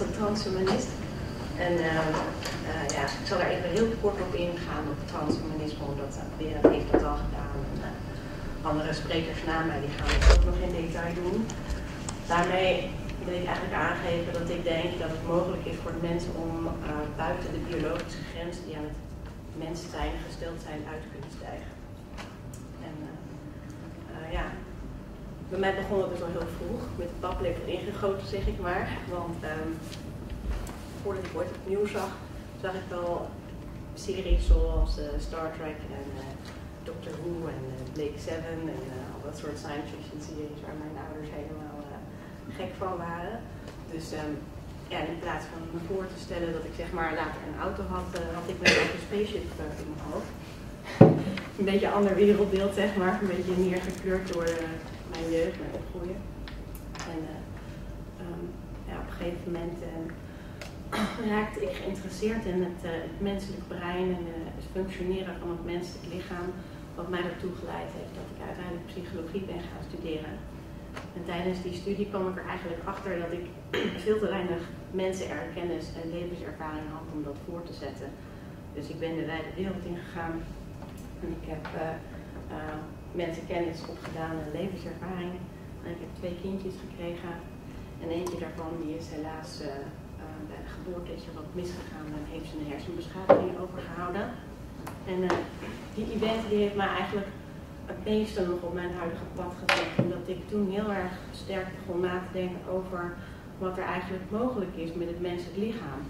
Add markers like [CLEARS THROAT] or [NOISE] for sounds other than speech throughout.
een transhumanist. En uh, ja, ik zal er even heel kort op ingaan op transhumanisme, omdat Berend heeft dat al gedaan. En, andere sprekers na mij die gaan het ook nog in detail doen. Daarmee wil ik eigenlijk aangeven dat ik denk dat het mogelijk is voor de mensen om buiten de biologische grenzen die aan het mens zijn gesteld zijn uit te kunnen stijgen. En ja, bij mij begon het dus al heel vroeg, met de paplepel ingegoten zeg ik maar. Want um, voordat ik ooit het nieuws zag, zag ik wel series zoals uh, Star Trek en uh, Doctor Who en uh, Blake Seven en al dat soort science fiction series waar mijn ouders helemaal gek van waren. Dus um, ja, in plaats van me voor te stellen dat ik zeg maar later een auto had, had ik mezelf een spaceship in mijn hoofd. [LAUGHS] een beetje een ander wereldbeeld zeg maar, een beetje meer gekleurd door mijn jeugd, mijn opgroeien. En um, ja, op een gegeven moment uh, [CLEARS THROAT] raakte ik geïnteresseerd in het, uh, het menselijk brein en het functioneren van het menselijk lichaam. Wat mij ertoe geleid heeft dat ik uiteindelijk psychologie ben gaan studeren. En tijdens die studie kwam ik er eigenlijk achter dat ik [CLEARS THROAT] veel te weinig mensenerkennis en levenservaring had om dat voor te zetten. Dus ik ben de wijde wereld ingegaan en ik heb mensen kennis opgedaan en levenservaring. En ik heb twee kindjes gekregen. En eentje daarvan die is helaas uh, uh, bij de geboorte is wat misgegaan en heeft zijn hersenbeschadiging overgehouden. En uh, die event die heeft mij eigenlijk het meeste nog op mijn huidige pad gezet. Omdat ik toen heel erg sterk begon na te denken over wat er eigenlijk mogelijk is met het menselijk lichaam.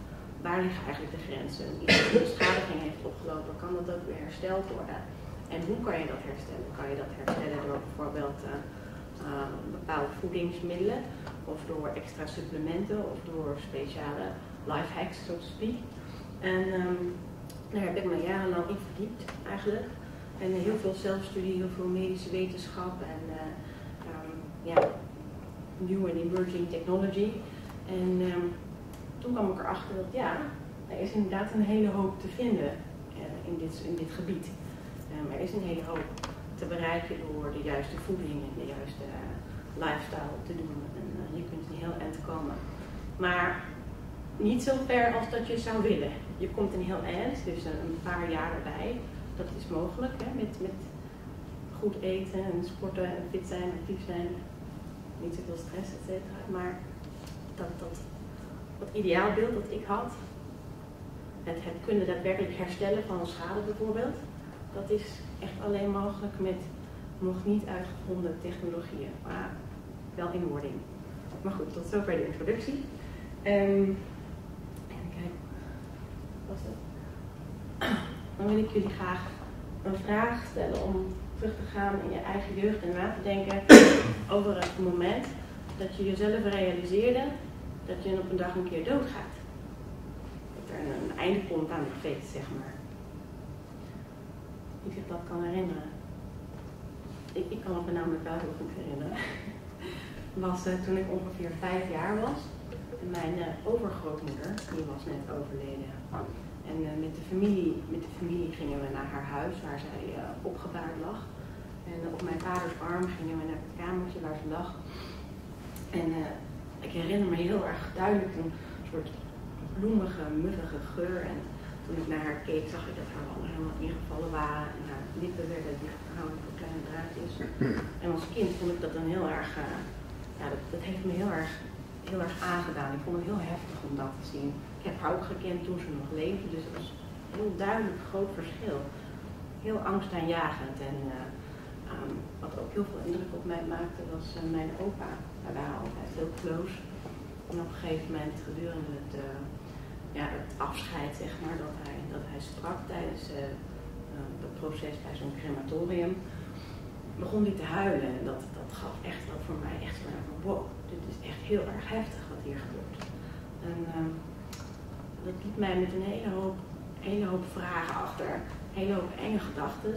Waar liggen eigenlijk de grenzen? Dat een beschadiging heeft opgelopen, kan dat ook weer hersteld worden? En hoe kan je dat herstellen? Kan je dat herstellen door bijvoorbeeld uh, uh, bepaalde voedingsmiddelen of door extra supplementen of door speciale life hacks, zo te speak. En um, daar heb ik me jarenlang in verdiept eigenlijk. En heel veel zelfstudie, heel veel medische wetenschap en uh, um, ja, new and emerging technology. En um, toen kwam ik erachter dat ja, er is inderdaad een hele hoop te vinden in, dit, in dit gebied. Um, er is een hele hoop te bereiken door de juiste voeding en de juiste uh, lifestyle te doen. En uh, je kunt een heel eind komen. Maar niet zo ver als dat je zou willen. Je komt een heel eind, dus een paar jaar erbij. Dat is mogelijk hè, met, met goed eten en sporten en fit zijn, actief zijn. Niet zoveel stress, et cetera. Maar dat, dat, dat ideaalbeeld dat ik had, het, het kunnen daadwerkelijk herstellen van schade bijvoorbeeld, dat is echt alleen mogelijk met nog niet uitgevonden technologieën, maar wel in wording. Maar goed, tot zover de introductie. Even kijken, was het? Dan wil ik jullie graag een vraag stellen om terug te gaan in je eigen jeugd en na te denken [COUGHS] over het moment dat je jezelf realiseerde dat je op een dag een keer doodgaat. Dat er een einde komt aan het feest, zeg maar die zich dat kan herinneren. Ik, ik kan het me namelijk wel heel goed herinneren. [LAUGHS] was uh, toen ik ongeveer vijf jaar was. En mijn uh, overgrootmoeder, die was net overleden. En uh, met, de familie, met de familie gingen we naar haar huis waar zij opgebaard lag. En op mijn vaders arm gingen we naar het kamertje waar ze lag. En ik herinner me heel erg duidelijk een soort bloemige, muffige geur. En toen ik naar haar keek, zag ik dat haar handen helemaal ingevallen waren en haar lippen werden dichtgehouden door kleine draadjes. En als kind vond ik dat dan heel erg, uh, ja, dat, dat, heeft me heel erg, heel erg aangedaan. Ik vond het heel heftig om dat te zien. Ik heb haar ook gekend toen ze nog leefde, dus het was een heel duidelijk groot verschil. Heel angstaanjagend en uh, um, wat ook heel veel indruk op mij maakte was uh, mijn opa. Wij waren altijd heel close. En op een gegeven moment gedurende het ja, het afscheid, zeg maar, dat hij, dat hij sprak tijdens het proces bij zo'n crematorium, begon hij te huilen. En dat, dat gaf echt ook voor mij echt van, wow, dit is echt heel erg heftig wat hier gebeurt. En uh, dat liet mij met een hele hoop, hele hoop vragen achter, een hele hoop enge gedachten.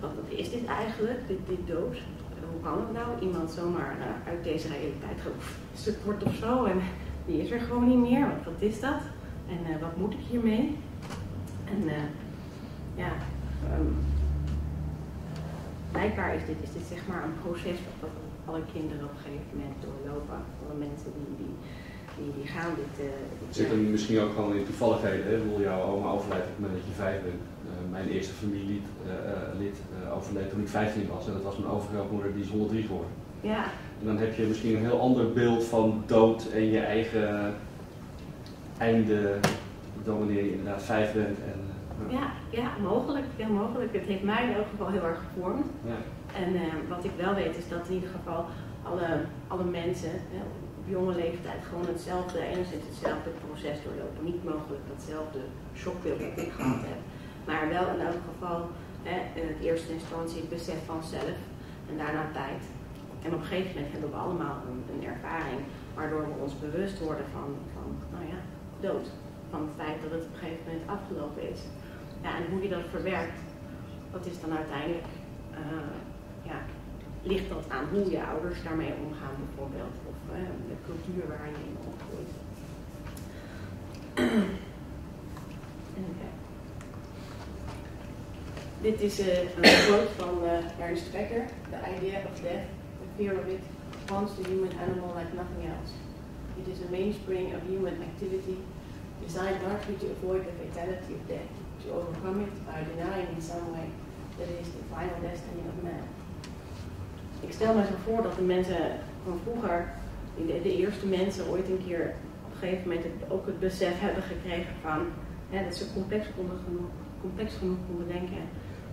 Wat, wat, is dit eigenlijk, dit, dit dood? Hoe kan het nou? Iemand zomaar uh, uit deze realiteit support of zo. En, die is er gewoon niet meer. Wat, wat is dat? En uh, wat moet ik hiermee? En uh, ja, um, blijkbaar is dit, is dit zeg maar een proces wat, alle kinderen op een gegeven moment doorlopen. Alle mensen die, die, die, die gaan dit. Uh, het zit misschien ook gewoon in toevalligheden. Hè? Ik jouw oma overlijdt op het moment dat je vijf bent. Mijn eerste familielid uh, overleed toen ik 15 was. En dat was mijn overgrootmoeder, die is 103 geworden. Ja. En dan heb je misschien een heel ander beeld van dood en je eigen einde dan wanneer je inderdaad vijf bent. En, ja. ja, mogelijk. Heel mogelijk. Het heeft mij in elk geval heel erg gevormd. Ja. En uh, wat ik wel weet is dat in ieder geval alle, alle mensen hè, op jonge leeftijd gewoon hetzelfde, enigszins hetzelfde proces doorlopen. Niet mogelijk datzelfde shockbeeld dat ik gehad heb. Maar wel in elk geval hè, in eerste instantie het besef van zelf en daarna tijd. En op een gegeven moment hebben we allemaal een, een ervaring waardoor we ons bewust worden van, van nou ja, dood. Van het feit dat het op een gegeven moment afgelopen is. Ja, en hoe je dat verwerkt, dat is dan uiteindelijk, uh, ja, ligt dat aan hoe je ouders daarmee omgaan bijvoorbeeld. Of uh, de cultuur waar je in opgroeit. okay. Dit is een quote van Ernst Becker, The Idea of Death, It, wants the human animal like nothing else. It is a mainspring of human activity designed largely to avoid the fatality of death, to overcome it by denying in some way that is the final destiny of man. Ik stel me zo voor dat de mensen van vroeger, de, de eerste mensen ooit een keer op een gegeven moment ook het besef hebben gekregen van hè, dat ze complex, konden genoeg, complex genoeg konden denken.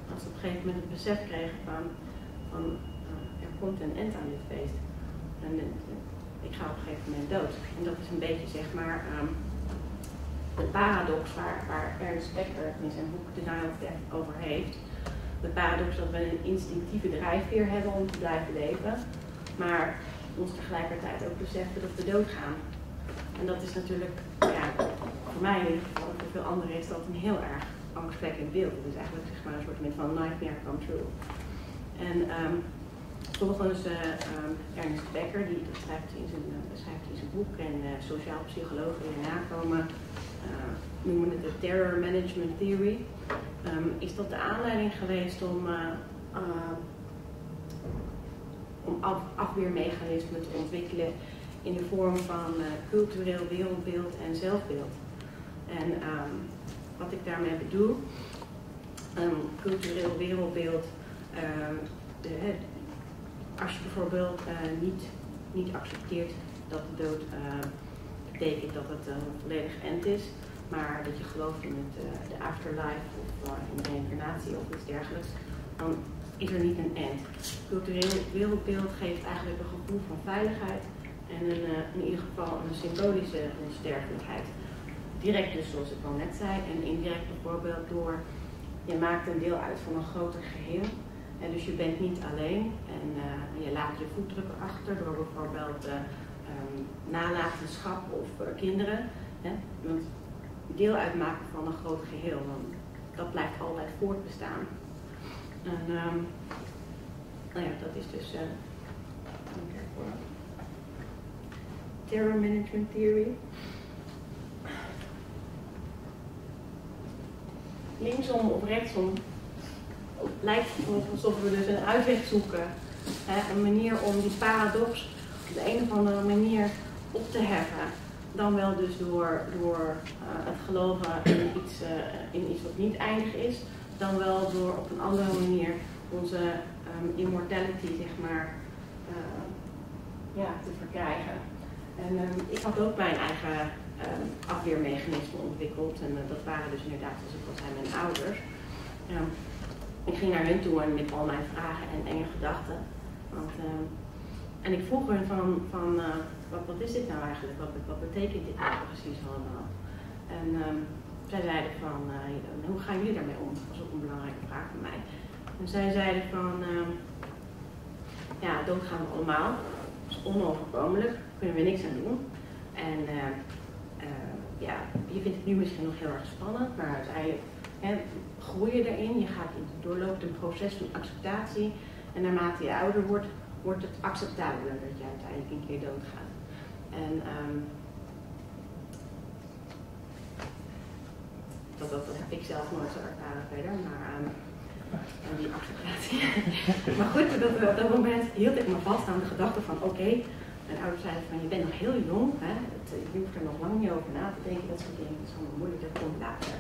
Dat ze op een gegeven moment het besef kregen van, van komt een aan dit feest. En uh, ik ga op een gegeven moment dood. En dat is een beetje zeg maar um, de paradox waar, waar Ernst Becker in zijn boek Denial of Death over heeft. De paradox dat we een instinctieve drijfveer hebben om te blijven leven, maar ons tegelijkertijd ook beseffen dat we doodgaan. En dat is natuurlijk, ja, voor mij in ieder geval, voor veel anderen is dat een heel erg angstwekkend beeld. Het is eigenlijk zeg maar, een soort van nightmare come true. En um, volgens uh, um, Ernst Becker, die dat schrijft in zijn, schrijft in zijn boek, en uh, sociaal psychologen die nakomen, uh, noemen het de Terror Management Theory, um, is dat de aanleiding geweest om, om af, afweermechanismen te ontwikkelen in de vorm van cultureel wereldbeeld en zelfbeeld. En um, wat ik daarmee bedoel, um, cultureel wereldbeeld, de, als je bijvoorbeeld niet, niet accepteert dat de dood betekent dat het een volledig end is, maar dat je gelooft in het, uh, de afterlife of in de reïncarnatie of iets dergelijks, dan is er niet een end. Cultureel wereldbeeld geeft eigenlijk een gevoel van veiligheid en een, in ieder geval een symbolische onsterfelijkheid. Direct dus zoals ik al net zei en indirect bijvoorbeeld door je maakt een deel uit van een groter geheel. En dus je bent niet alleen en je laat je voetdrukken achter door bijvoorbeeld um, nalatenschap of uh, kinderen. Hè? Want deel uitmaken van een groot geheel, want dat blijft altijd voortbestaan. En um, nou ja, dat is dus uh, Terror Management Theory. Linksom of rechtsom lijkt alsof we dus een uitweg zoeken. Hè, een manier om die paradox op de een of andere manier op te heffen. Dan wel dus door, door uh, het geloven in iets, uh, in iets wat niet eindig is. Dan wel door op een andere manier onze um, immortality, zeg maar, uh, ja, te verkrijgen. En um, ik had ook mijn eigen um, afweermechanisme ontwikkeld. En dat waren dus inderdaad, zoals ik al zei, mijn ouders. Ik ging naar hen toe en met al mijn vragen en enge gedachten. Want en ik vroeg hen van, van uh, wat, wat is dit nou eigenlijk? Wat, wat betekent dit nou precies allemaal? En um, zij zeiden van, uh, hoe gaan jullie daarmee om? Dat was ook een belangrijke vraag voor mij. En zij zeiden van, uh, ja, dood gaan we allemaal. Dat is onoverkomelijk, daar kunnen we niks aan doen. En ja, je vindt het nu misschien nog heel erg spannend, maar uiteindelijk groei je erin. Je gaat doorloopt een proces van acceptatie. En naarmate je ouder wordt, wordt het acceptabeler dat je uiteindelijk een keer doodgaat. En um, dat, dat, dat, heb ik zelf nooit zo ervaren verder, maar um, die acceptatie. [LAUGHS] maar goed, op dat, dat, moment hield ik me vast aan de gedachte van oké, mijn ouders zeiden van je bent nog heel jong, hè? Het, je hoeft er nog lang niet over na te denken, dat soort dingen. Het is allemaal moeilijk, dat komt later.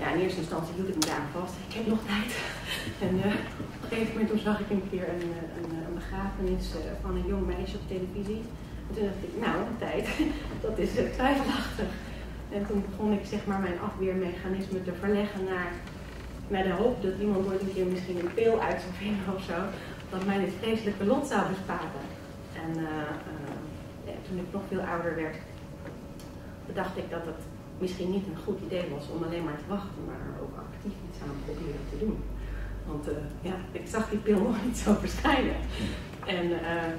Ja, in eerste instantie hield ik me daar vast. Ik heb nog tijd. [LAUGHS] en uh, op een gegeven moment zag ik een keer een, een, een begrafenis van een jong meisje op televisie. En toen dacht ik, nou, tijd, [LAUGHS] dat is twijfelachtig. En toen begon ik zeg maar mijn afweermechanisme te verleggen naar, naar de hoop dat iemand ooit een keer misschien een pil uit zou vinden of zo dat mij dit vreselijke lot zou besparen. En toen ik nog veel ouder werd, bedacht ik dat het misschien niet een goed idee was om alleen maar te wachten, maar ook actief iets aan proberen te doen. Want uh, ja, ik zag die pil [LAUGHS] nog niet zo verschijnen. En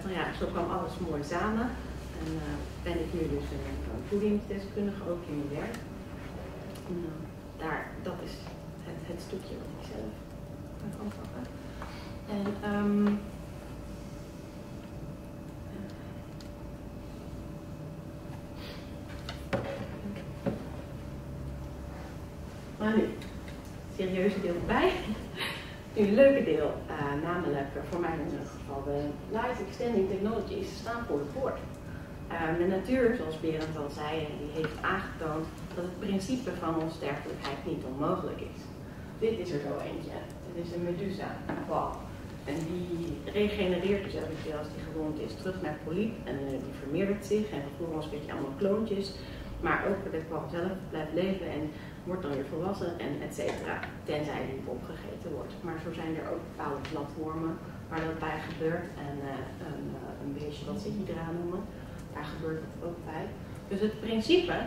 nou ja, zo kwam alles mooi samen. En ben ik nu dus een, voedingsdeskundige, ook in mijn werk. En, daar, dat is het, het stukje wat ik zelf kan pakken. En um, maar nu, serieuze deel erbij. Nu een leuke deel, uh, namelijk voor mij in ieder geval de Light Extending Technologies staan voor het woord. Uh, de natuur, zoals Berend al zei, die heeft aangetoond dat het principe van onsterfelijkheid niet onmogelijk is. Dit is er zo eentje. Het is een medusa, een bal. En die regenereert dus elke als die gewond is terug naar het polyp en uh, die vermeerdert zich en vervolgens een beetje allemaal kloontjes. Maar ook de kwam zelf blijft leven en wordt dan weer volwassen en et cetera. Tenzij die opgegeten wordt. Maar zo zijn er ook bepaalde platformen waar dat bij gebeurt. En uh, een, uh, een beestje wat ze noemen, daar gebeurt dat ook bij. Dus het principe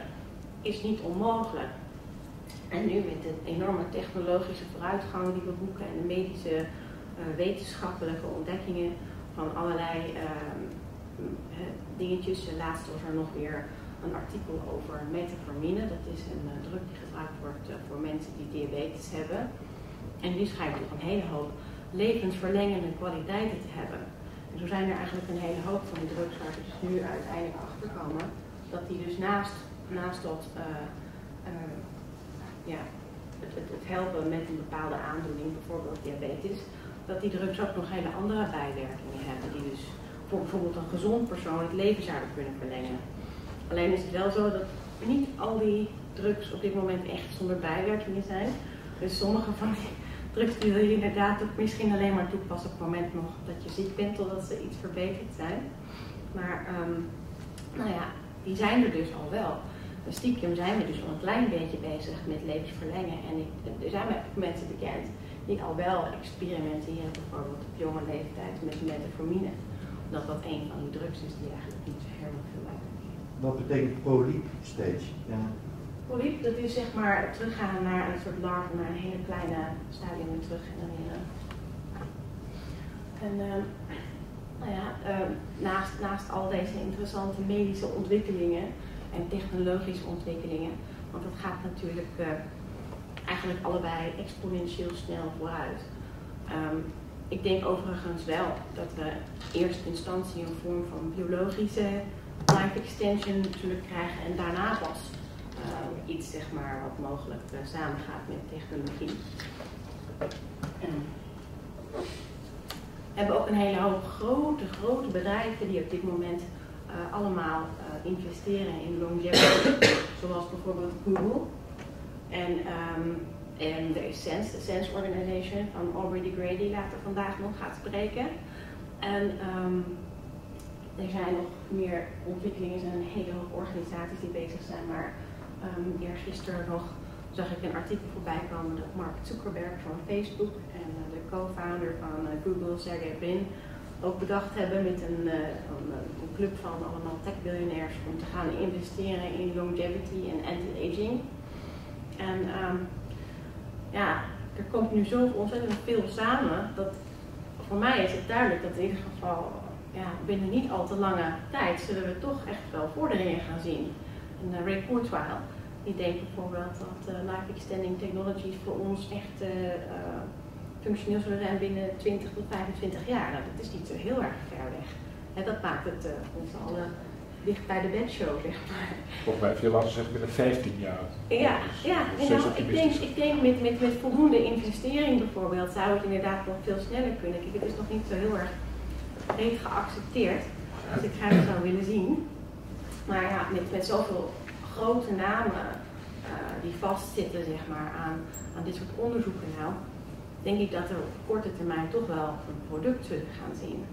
is niet onmogelijk. En nu met de enorme technologische vooruitgang die we boeken en de medische uh, wetenschappelijke ontdekkingen van allerlei uh, dingetjes. Laatst was er nog weer een artikel over metformine. Dat is een drug die wordt voor mensen die diabetes hebben. En die schijnt toch een hele hoop levensverlengende kwaliteiten te hebben. En zo zijn er eigenlijk een hele hoop van die drugs waar we nu uiteindelijk achter komen. Dat die dus naast, naast dat ja, het, het, het helpen met een bepaalde aandoening, bijvoorbeeld diabetes, dat die drugs ook nog hele andere bijwerkingen hebben, die dus voor bijvoorbeeld een gezond persoon het leven zouden kunnen verlengen. Alleen is het wel zo dat niet al die drugs op dit moment echt zonder bijwerkingen zijn. Dus sommige van die [LAUGHS] drugs die wil je inderdaad ook misschien alleen maar toepassen op het moment nog dat je ziek bent, totdat ze iets verbeterd zijn. Maar um, nou ja, die zijn er dus al wel. Dus stiekem zijn we dus al een klein beetje bezig met levensverlengen. En ik, er zijn mensen bekend die al wel experimenteren, bijvoorbeeld op jonge leeftijd met metformine. Omdat dat een van die drugs is die eigenlijk niet zo heel veel uitwerkt. Wat betekent polyp stage? Ja. Polyp, dat is zeg maar teruggaan naar een soort larve, naar een hele kleine stadium terug en dan weer. En uh, nou ja, uh, naast, naast al deze interessante medische ontwikkelingen en technologische ontwikkelingen, want dat gaat natuurlijk uh, eigenlijk allebei exponentieel snel vooruit. Um, ik denk overigens wel dat we in eerste instantie een vorm van biologische life extension zullen krijgen en daarna pas uh, iets zeg maar, wat mogelijk uh, samengaat met technologie. We hebben ook een hele hoop grote, grote bedrijven die op dit moment uh, allemaal investeren in longevity, [COUGHS] zoals bijvoorbeeld Google. En, um, en de Sense, de Sense Organization van Aubrey de Grey, die later vandaag nog gaat spreken. En um, er zijn nog meer ontwikkelingen, er zijn een hele hoop organisaties die bezig zijn, maar um, eergisteren nog zag ik een artikel voorbij komen dat Mark Zuckerberg van Facebook en uh, de co-founder van uh, Google, Sergey Brin, ook bedacht hebben met een, uh, een, een club van allemaal tech-biljonairs om te gaan investeren in longevity en anti-aging. En um, ja, er komt nu zo ontzettend veel samen dat voor mij is het duidelijk dat in ieder geval ja, binnen niet al te lange tijd zullen we toch echt wel vorderingen gaan zien. En uh, Ray Die denkt bijvoorbeeld dat life extending technologies voor ons echt uh, functioneel zullen zijn binnen 20 tot 25 jaar. Nou, dat is niet zo heel erg ver weg. En dat maakt het ons allen dicht bij de bedshow, zeg maar. Volgens mij veel laten zeggen binnen 15 jaar. Ja, ja nou, ik denk, ik denk met, met, met voldoende investering bijvoorbeeld zou het inderdaad nog veel sneller kunnen. Kijk, het is nog niet zo heel erg breed geaccepteerd, als ik graag zou willen zien. Maar ja, met, met zoveel grote namen eh, die vastzitten zeg maar, aan, aan dit soort onderzoeken nou, denk ik dat er op korte termijn toch wel een product zullen gaan zien.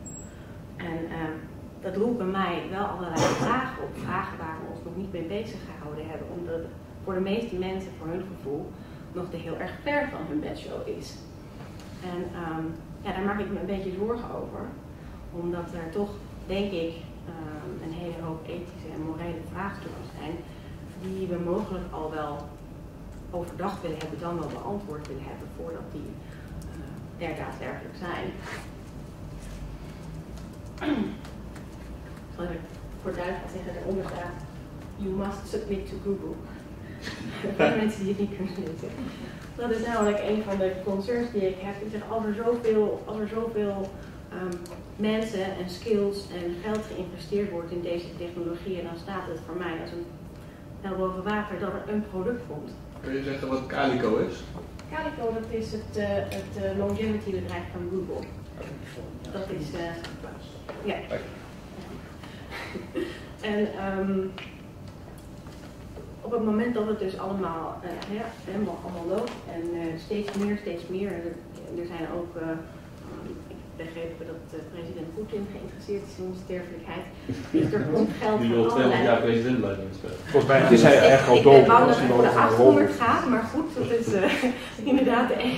En eh, dat roept bij mij wel allerlei vragen op, vragen waar we ons nog niet mee bezig gehouden hebben, omdat het voor de meeste mensen, voor hun gevoel, nog te heel erg ver van hun bedshow is. En ehm, daar maak ik me een beetje zorgen over, omdat er toch, denk ik, ehm, een hele hoop ethische en morele vraagstukken zijn die we mogelijk al wel overdacht willen hebben, dan wel beantwoord willen hebben voordat die eh, er daadwerkelijk zijn. Zal ik voor duidelijk zeggen, daaronder staat, you must submit to Google. [LAUGHS] Voor mensen die niet kunnen lezen. Dat is namelijk een van de concerns die ik heb. Ik zeg, als er zoveel, als er zoveel ehm, mensen en skills en geld geïnvesteerd wordt in deze technologieën, dan staat het voor mij als een pijl boven water dat er een product komt. Kun je zeggen wat Calico is? Calico, dat is het, eh, het eh, longevity bedrijf van Google. Dat is, eh, ja. en ehm, op het moment dat het dus allemaal, ja, helemaal allemaal loopt en steeds meer, steeds meer, er, er zijn ook, ik begreep dat president Poetin geïnteresseerd is in de sterfelijkheid, [LAUGHS] dus er komt geld Die wil 200 allerlei jaar president blijven. Volgens mij is hij ik, echt al ik dood. ben bang dat hij het voor de nog een 800 rol- gaat, maar goed, dat is eh, [LAUGHS] inderdaad een,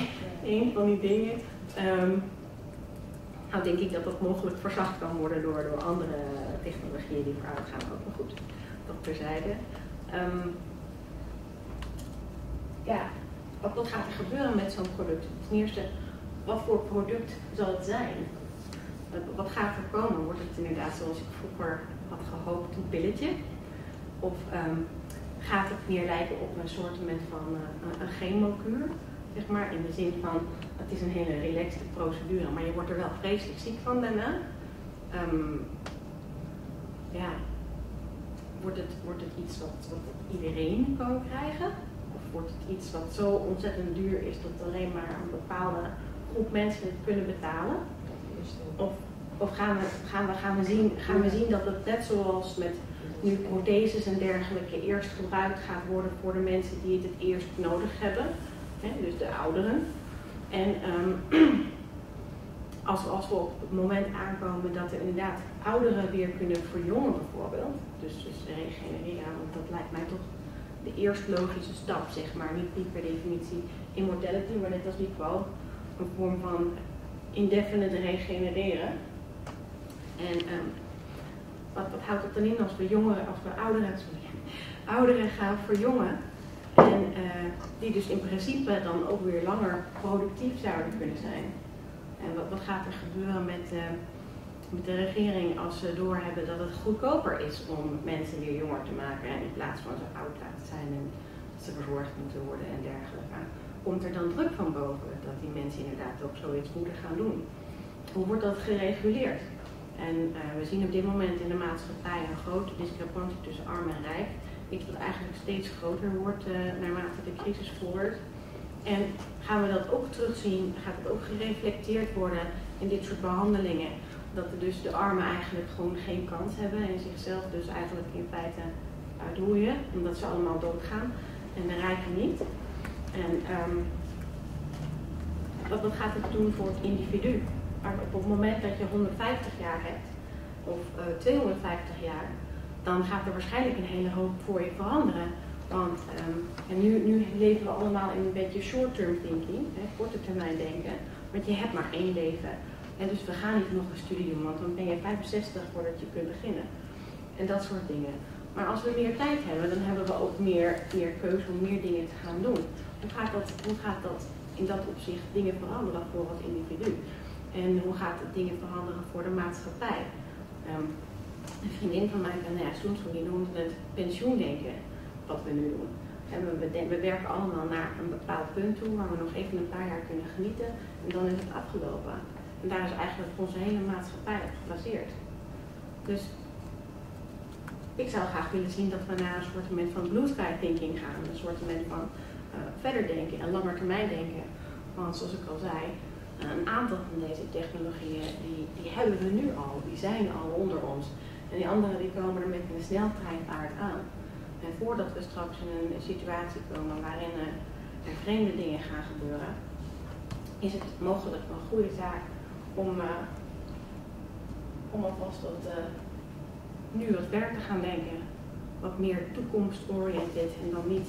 een van die dingen. Ehm, nou denk ik dat dat mogelijk verzacht kan worden door, door andere technologieën die vooruit gaan. Ook maar goed, dat terzijde. Ehm, ja, wat, wat gaat er gebeuren met zo'n product? Ten eerste, wat voor product zal het zijn? Wat- gaat er komen? Wordt het inderdaad zoals ik vroeger had gehoopt, een pilletje? Of ehm, gaat het meer lijken op een soort van een- een chemokuur? Zeg maar, in de zin van, het is een hele relaxte procedure, maar je wordt er wel vreselijk ziek van daarna. Ehm, ja, wordt het, wordt het iets wat, wat iedereen kan krijgen? Of wordt het iets wat zo ontzettend duur is dat alleen maar een bepaalde groep mensen het kunnen betalen? Of, of gaan, we, gaan, we, gaan, we zien, gaan we zien dat het net zoals met nu protheses en dergelijke eerst gebruikt gaat worden voor de mensen die het het eerst nodig hebben, hè, dus de ouderen. En ehm, [CLEARS THROAT] als, als we op het moment aankomen dat er inderdaad ouderen weer kunnen verjongen bijvoorbeeld, dus, dus regenereren, want dat lijkt mij toch de eerst logische stap, zeg maar. Niet, niet per definitie immortality, maar net als die quo, een vorm van indefinite regenereren. En ehm, wat, wat houdt het dan in als we jongeren, als we ouderen, ouderen gaan verjongen en eh, die dus in principe dan ook weer langer productief zouden kunnen zijn. En wat, wat gaat er gebeuren met, eh, met de regering als ze doorhebben dat het goedkoper is om mensen weer jonger te maken en in plaats van zo oud laten zijn en dat ze verzorgd moeten worden en dergelijke. Komt er dan druk van boven dat die mensen inderdaad ook zoiets moeten gaan doen? Hoe wordt dat gereguleerd? En eh, we zien op dit moment in de maatschappij een grote discrepantie tussen arm en rijk. Iets wat eigenlijk steeds groter wordt eh, naarmate de crisis vordert. En gaan we dat ook terugzien, gaat het ook gereflecteerd worden in dit soort behandelingen? Dat er dus de armen eigenlijk gewoon geen kans hebben en zichzelf dus eigenlijk in feite uitroeien, omdat ze allemaal doodgaan en de rijken niet. En ehm, wat, gaat het doen voor het individu? Maar op het moment dat je 150 jaar hebt, of eh, 250 jaar, dan gaat er waarschijnlijk een hele hoop voor je veranderen. Want ehm, en nu, nu leven we allemaal in een beetje short-term thinking, hè, korte termijn denken. Want je hebt maar één leven. En dus we gaan niet nog een studie doen, want dan ben je 65 voordat je kunt beginnen. En dat soort dingen. Maar als we meer tijd hebben, dan hebben we ook meer, meer keuze om meer dingen te gaan doen. Hoe gaat, dat, hoe gaat dat in dat opzicht dingen veranderen voor het individu? En hoe gaat het dingen veranderen voor de maatschappij? Ehm, een vriendin van mij van, ja, soms die noemt het pensioendenken, wat we nu doen. En we, we, we werken allemaal naar een bepaald punt toe waar we nog even een paar jaar kunnen genieten en dan is het afgelopen. En daar is eigenlijk onze hele maatschappij op gebaseerd. Dus ik zou graag willen zien dat we naar een soort van blue sky thinking gaan. Een soort van uh, verder denken en langer termijn denken. Want zoals ik al zei, een aantal van deze technologieën die, die hebben we nu al, die zijn al onder ons. En die andere die komen er met een sneltreinvaart aan. En voordat we straks in een situatie komen waarin er vreemde dingen gaan gebeuren, is het mogelijk een goede zaak om, uh, om alvast wat, uh, nu wat verder te gaan denken. Wat meer toekomstoriënteerd en dan niet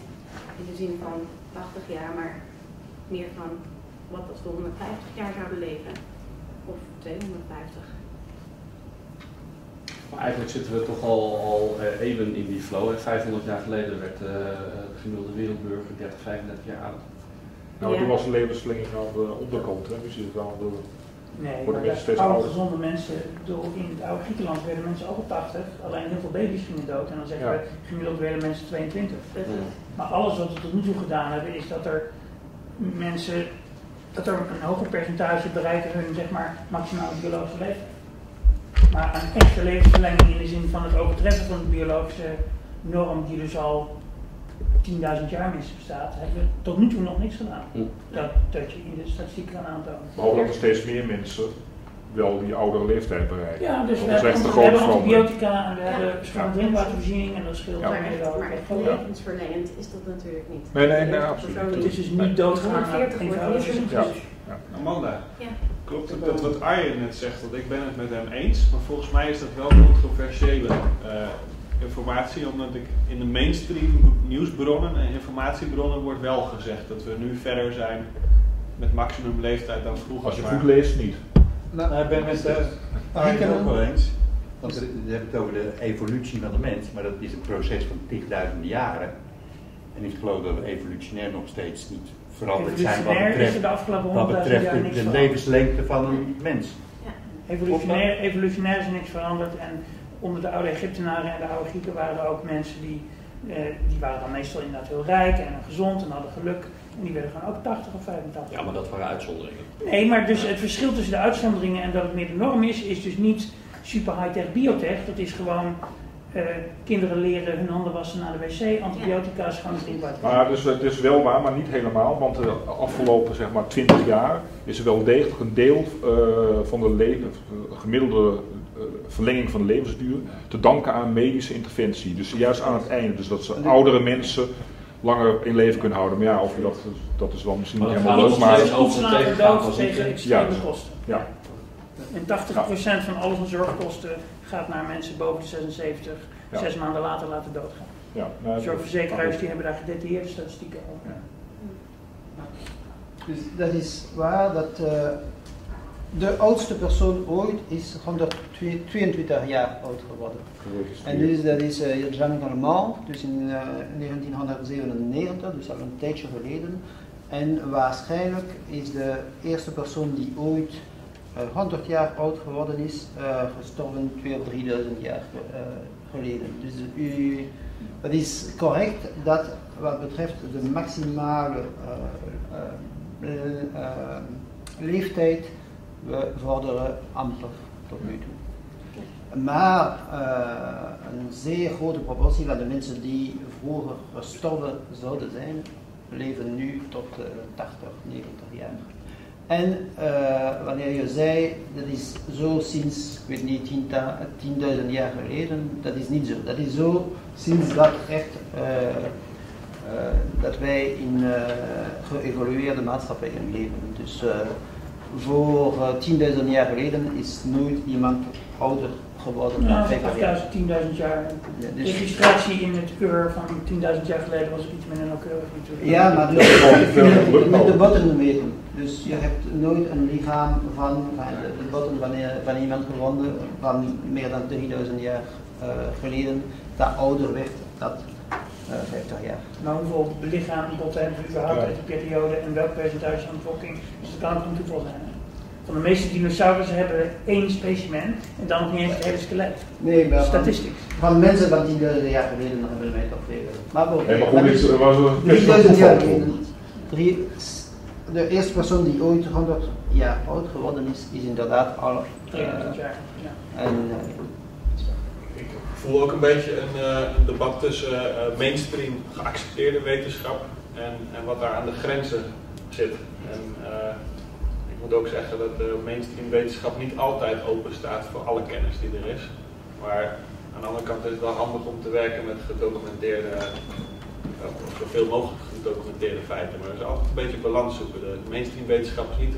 in de zin van 80 jaar, maar meer van wat als we 150 jaar zouden leven. Of 250. Maar eigenlijk zitten we toch al, al uh, eeuwen in die flow. 500 jaar geleden werd uh, de gemiddelde wereldburger 30, 35 jaar oud. Nou, Ja. toen was de levensverlenging aan de onderkant, hè. nu zit het aan de... Nee, Worden mensen steeds oude ouder? gezonde mensen, door in het oude Griekenland werden mensen ook al 80, alleen heel veel baby's gingen dood. En dan zeggen Ja. we, gemiddeld werden mensen 22. Dat is, Maar alles wat we tot nu toe gedaan hebben, is dat er mensen, dat er een hoger percentage bereiken hun zeg maar, maximale biologische leven. Maar een echte levensverlenging in de zin van het overtreffen van de biologische norm, die dus al 10.000 jaar minstens bestaat, hebben we tot nu toe nog niks gedaan. Dat, dat je in de statistiek kan aantonen. Behalve dat er steeds meer mensen wel die oudere leeftijd bereiken. Ja, dus Dat we is hebben, echt een we grote hebben antibiotica en we Ja. hebben schone Ja. drinkwatervoorziening en dat scheelt Ja. maar wel. maar Ja. levensverlengend is dat natuurlijk niet. Nee, nee, nee, absoluut. Het is dus niet doodgaan aan 140 wordt ziektes. Ja. Amanda, Ja. klopt het dat wat Arjen net zegt? Want ik ben het met hem eens, maar volgens mij is dat wel controversiële eh, informatie, omdat ik in de mainstream nieuwsbronnen en informatiebronnen wordt wel gezegd dat we nu verder zijn met maximum leeftijd dan vroeger. Als je maar- goed leest, niet. Nou, ik ben met, eh, Arjen Arjen ook wel eens. Want we hebben het over de evolutie van de mens, maar dat is een proces van tigduizenden jaren. En ik geloof dat we evolutionair nog steeds niet veranderd zijn wat Evolutionair is er betreft, de afgelopen wat 100.000 betreft de, de levenslengte van een mens. Evolutionair, evolutionair is er niks veranderd en onder de oude Egyptenaren en de oude Grieken waren er ook mensen die, eh, die waren dan meestal inderdaad heel rijk en gezond en hadden geluk. En die werden gewoon ook 80 of 85. Ja, maar dat waren uitzonderingen. Nee, maar dus het verschil tussen de uitzonderingen en dat het meer de norm is, is dus niet super high-tech biotech. Dat is gewoon eh, kinderen leren hun handen wassen na de wc, antibiotica, schoon drinkwater. Maar dus, het is wel waar, maar niet helemaal. Want de afgelopen zeg maar, 20 jaar is er wel degelijk een deel eh, van de le- eh, gemiddelde eh, verlenging van de levensduur te danken aan medische interventie. Dus juist aan het einde. Dus dat ze oudere mensen langer in leven kunnen houden. Maar ja, of je dat, dat is wel misschien niet helemaal leuk. Maar dood niet, tegen extreme Ja. kosten. ja, En 80% van al onze zorgkosten gaat naar mensen boven de 76, Ja. zes maanden later laten doodgaan. ja, nou, Zorgverzekeraars die hebben daar gedetailleerde statistieken over. Dus dat is waar dat eh, de oudste persoon ooit is 122 jaar oud geworden. En dus dat is eh Jean Calment, dus in eh, 1997, dus al een tijdje geleden. En waarschijnlijk is de eerste persoon die ooit eh, 100 jaar oud geworden is, eh, gestorven 2 of 3000 jaar eh, geleden. Dus u, dat is correct dat wat betreft de maximale eh, eh, eh, leeftijd, we vorderen amper tot nu toe. Maar eh, een zeer grote proportie van de mensen die vroeger gestorven zouden zijn, leven nu tot eh, 80, 90 jaar. En eh, wanneer je zei, dat is zo sinds, ik weet niet, 10.000 jaar geleden, dat is niet zo. Dat is zo sinds dat echt, eh, dat wij in geëvolueerde maatschappijen leven. Dus voor eh, 10.000 jaar geleden is nooit iemand ouder geworden dan Ja, 50 jaar. 8000, 10.000 jaar. Ja, De dus- registratie in het uur van 10.000 jaar geleden was iets minder nauwkeurig natuurlijk. Ja, maar dus, met de botten weten. Dus je hebt nooit een lichaam van, van de, botten wanneer, van iemand gevonden van meer dan 3000 jaar eh, geleden dat ouder werd dan eh 50 jaar. Maar hoeveel botten hebben we überhaupt Ja. uit die periode en welk percentage van de bevolking? Dus dat kan ook een toeval zijn. Van de meeste dinosaurussen hebben we één specimen en dan nog niet eens het hele skelet. Nee, maar van, Statistisch. van mensen van 10.000 jaar geleden hebben wij toch veel. Maar goed, Nee, maar goed, is- was kwestie 3000 jaar geleden. Drie, de eerste persoon die ooit 100 jaar oud geworden is, is inderdaad al. eh, 3000 jaar. Ja. en, voel ook een beetje een, een debat tussen uh, mainstream geaccepteerde wetenschap en, en wat daar aan de grenzen zit. En uh, ik moet ook zeggen dat de mainstream wetenschap niet altijd open staat voor alle kennis die er is. Maar aan de andere kant is het wel handig om te werken met gedocumenteerde, zoveel mogelijk gedocumenteerde feiten. Maar er is altijd een beetje balans zoeken. De mainstream wetenschap is niet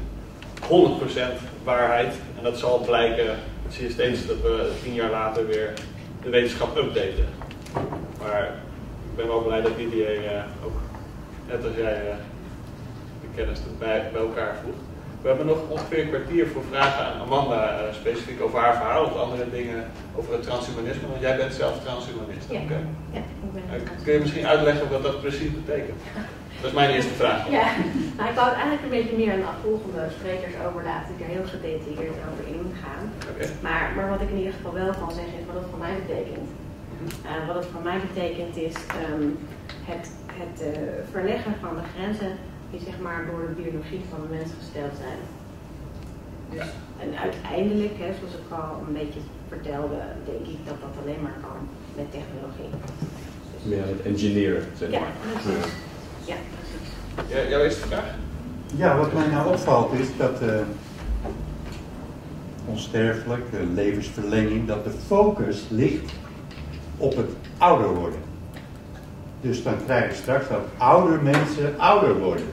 100% waarheid. En dat zal blijken, dat zie je steeds dat we tien jaar later weer de wetenschap updaten. Maar ik ben wel blij dat Didier uh, ook, net als jij, uh, de kennis bij, bij elkaar voegt. We hebben nog ongeveer een kwartier voor vragen aan Amanda, uh, specifiek over haar verhaal of andere dingen over het transhumanisme, want jij bent zelf transhumanist. Ja, okay. ja ik ben Kun je misschien uitleggen wat dat precies betekent? [LAUGHS] Dat is mijn eerste vraag. Ja, [LAUGHS] nou, ik wou het eigenlijk een beetje meer aan de volgende sprekers overlaten, die er heel gedetailleerd over Okay. Maar, maar wat ik in ieder geval wel kan zeggen is wat het voor mij betekent. Uh, wat het voor mij betekent is um, het, het uh, verleggen van de grenzen die zeg maar door de biologie van de mens gesteld zijn. Dus, en uiteindelijk, hè, zoals ik al een beetje vertelde, denk ik dat dat alleen maar kan met technologie. Dus, ja, het engineeren, zeg ja, maar. Precies. Ja, precies. Ja, jouw eerste vraag? Ja, wat mij nou opvalt is dat uh, onsterfelijk, uh, levensverlenging, dat de focus ligt op het ouder worden. Dus dan krijg je straks dat ouder mensen ouder worden.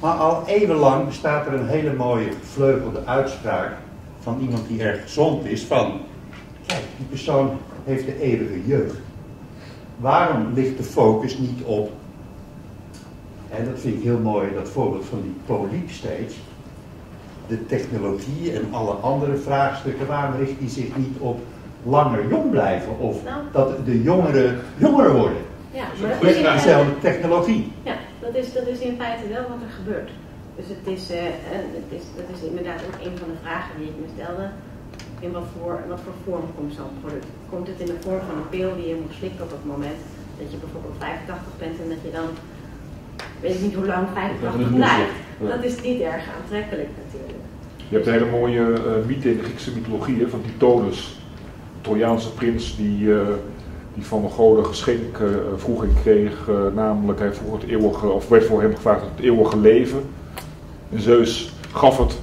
Maar al eeuwenlang bestaat er een hele mooie gevleugelde uitspraak van iemand die erg gezond is van, kijk, die persoon heeft de eeuwige jeugd. Waarom ligt de focus niet op en dat vind ik heel mooi, dat voorbeeld van die polyp stage. De technologie en alle andere vraagstukken, waarom richt die zich niet op langer jong blijven? Of Nou. dat de jongeren jonger worden? Ja, maar Dezelfde technologie. ja dat, is, dat is in feite wel wat er gebeurt. Dus het is, eh, eh, het is, dat is inderdaad ook een van de vragen die ik me stelde. In wat voor, wat voor vorm komt zo'n product? Komt het in de vorm van een pil die je moet slikken op het moment dat je bijvoorbeeld 85 bent en dat je dan weet ik niet hoe lang 85 Dat is blijft. Dat is niet erg aantrekkelijk natuurlijk. Je hebt een hele mooie eh, mythe in de Griekse mythologie hè, van Tithonus, een Trojaanse prins die, eh, die van de goden geschenk eh, vroeger kreeg, eh, namelijk hij vroeg het eeuwige, of werd voor hem gevraagd het eeuwige leven. En Zeus gaf het.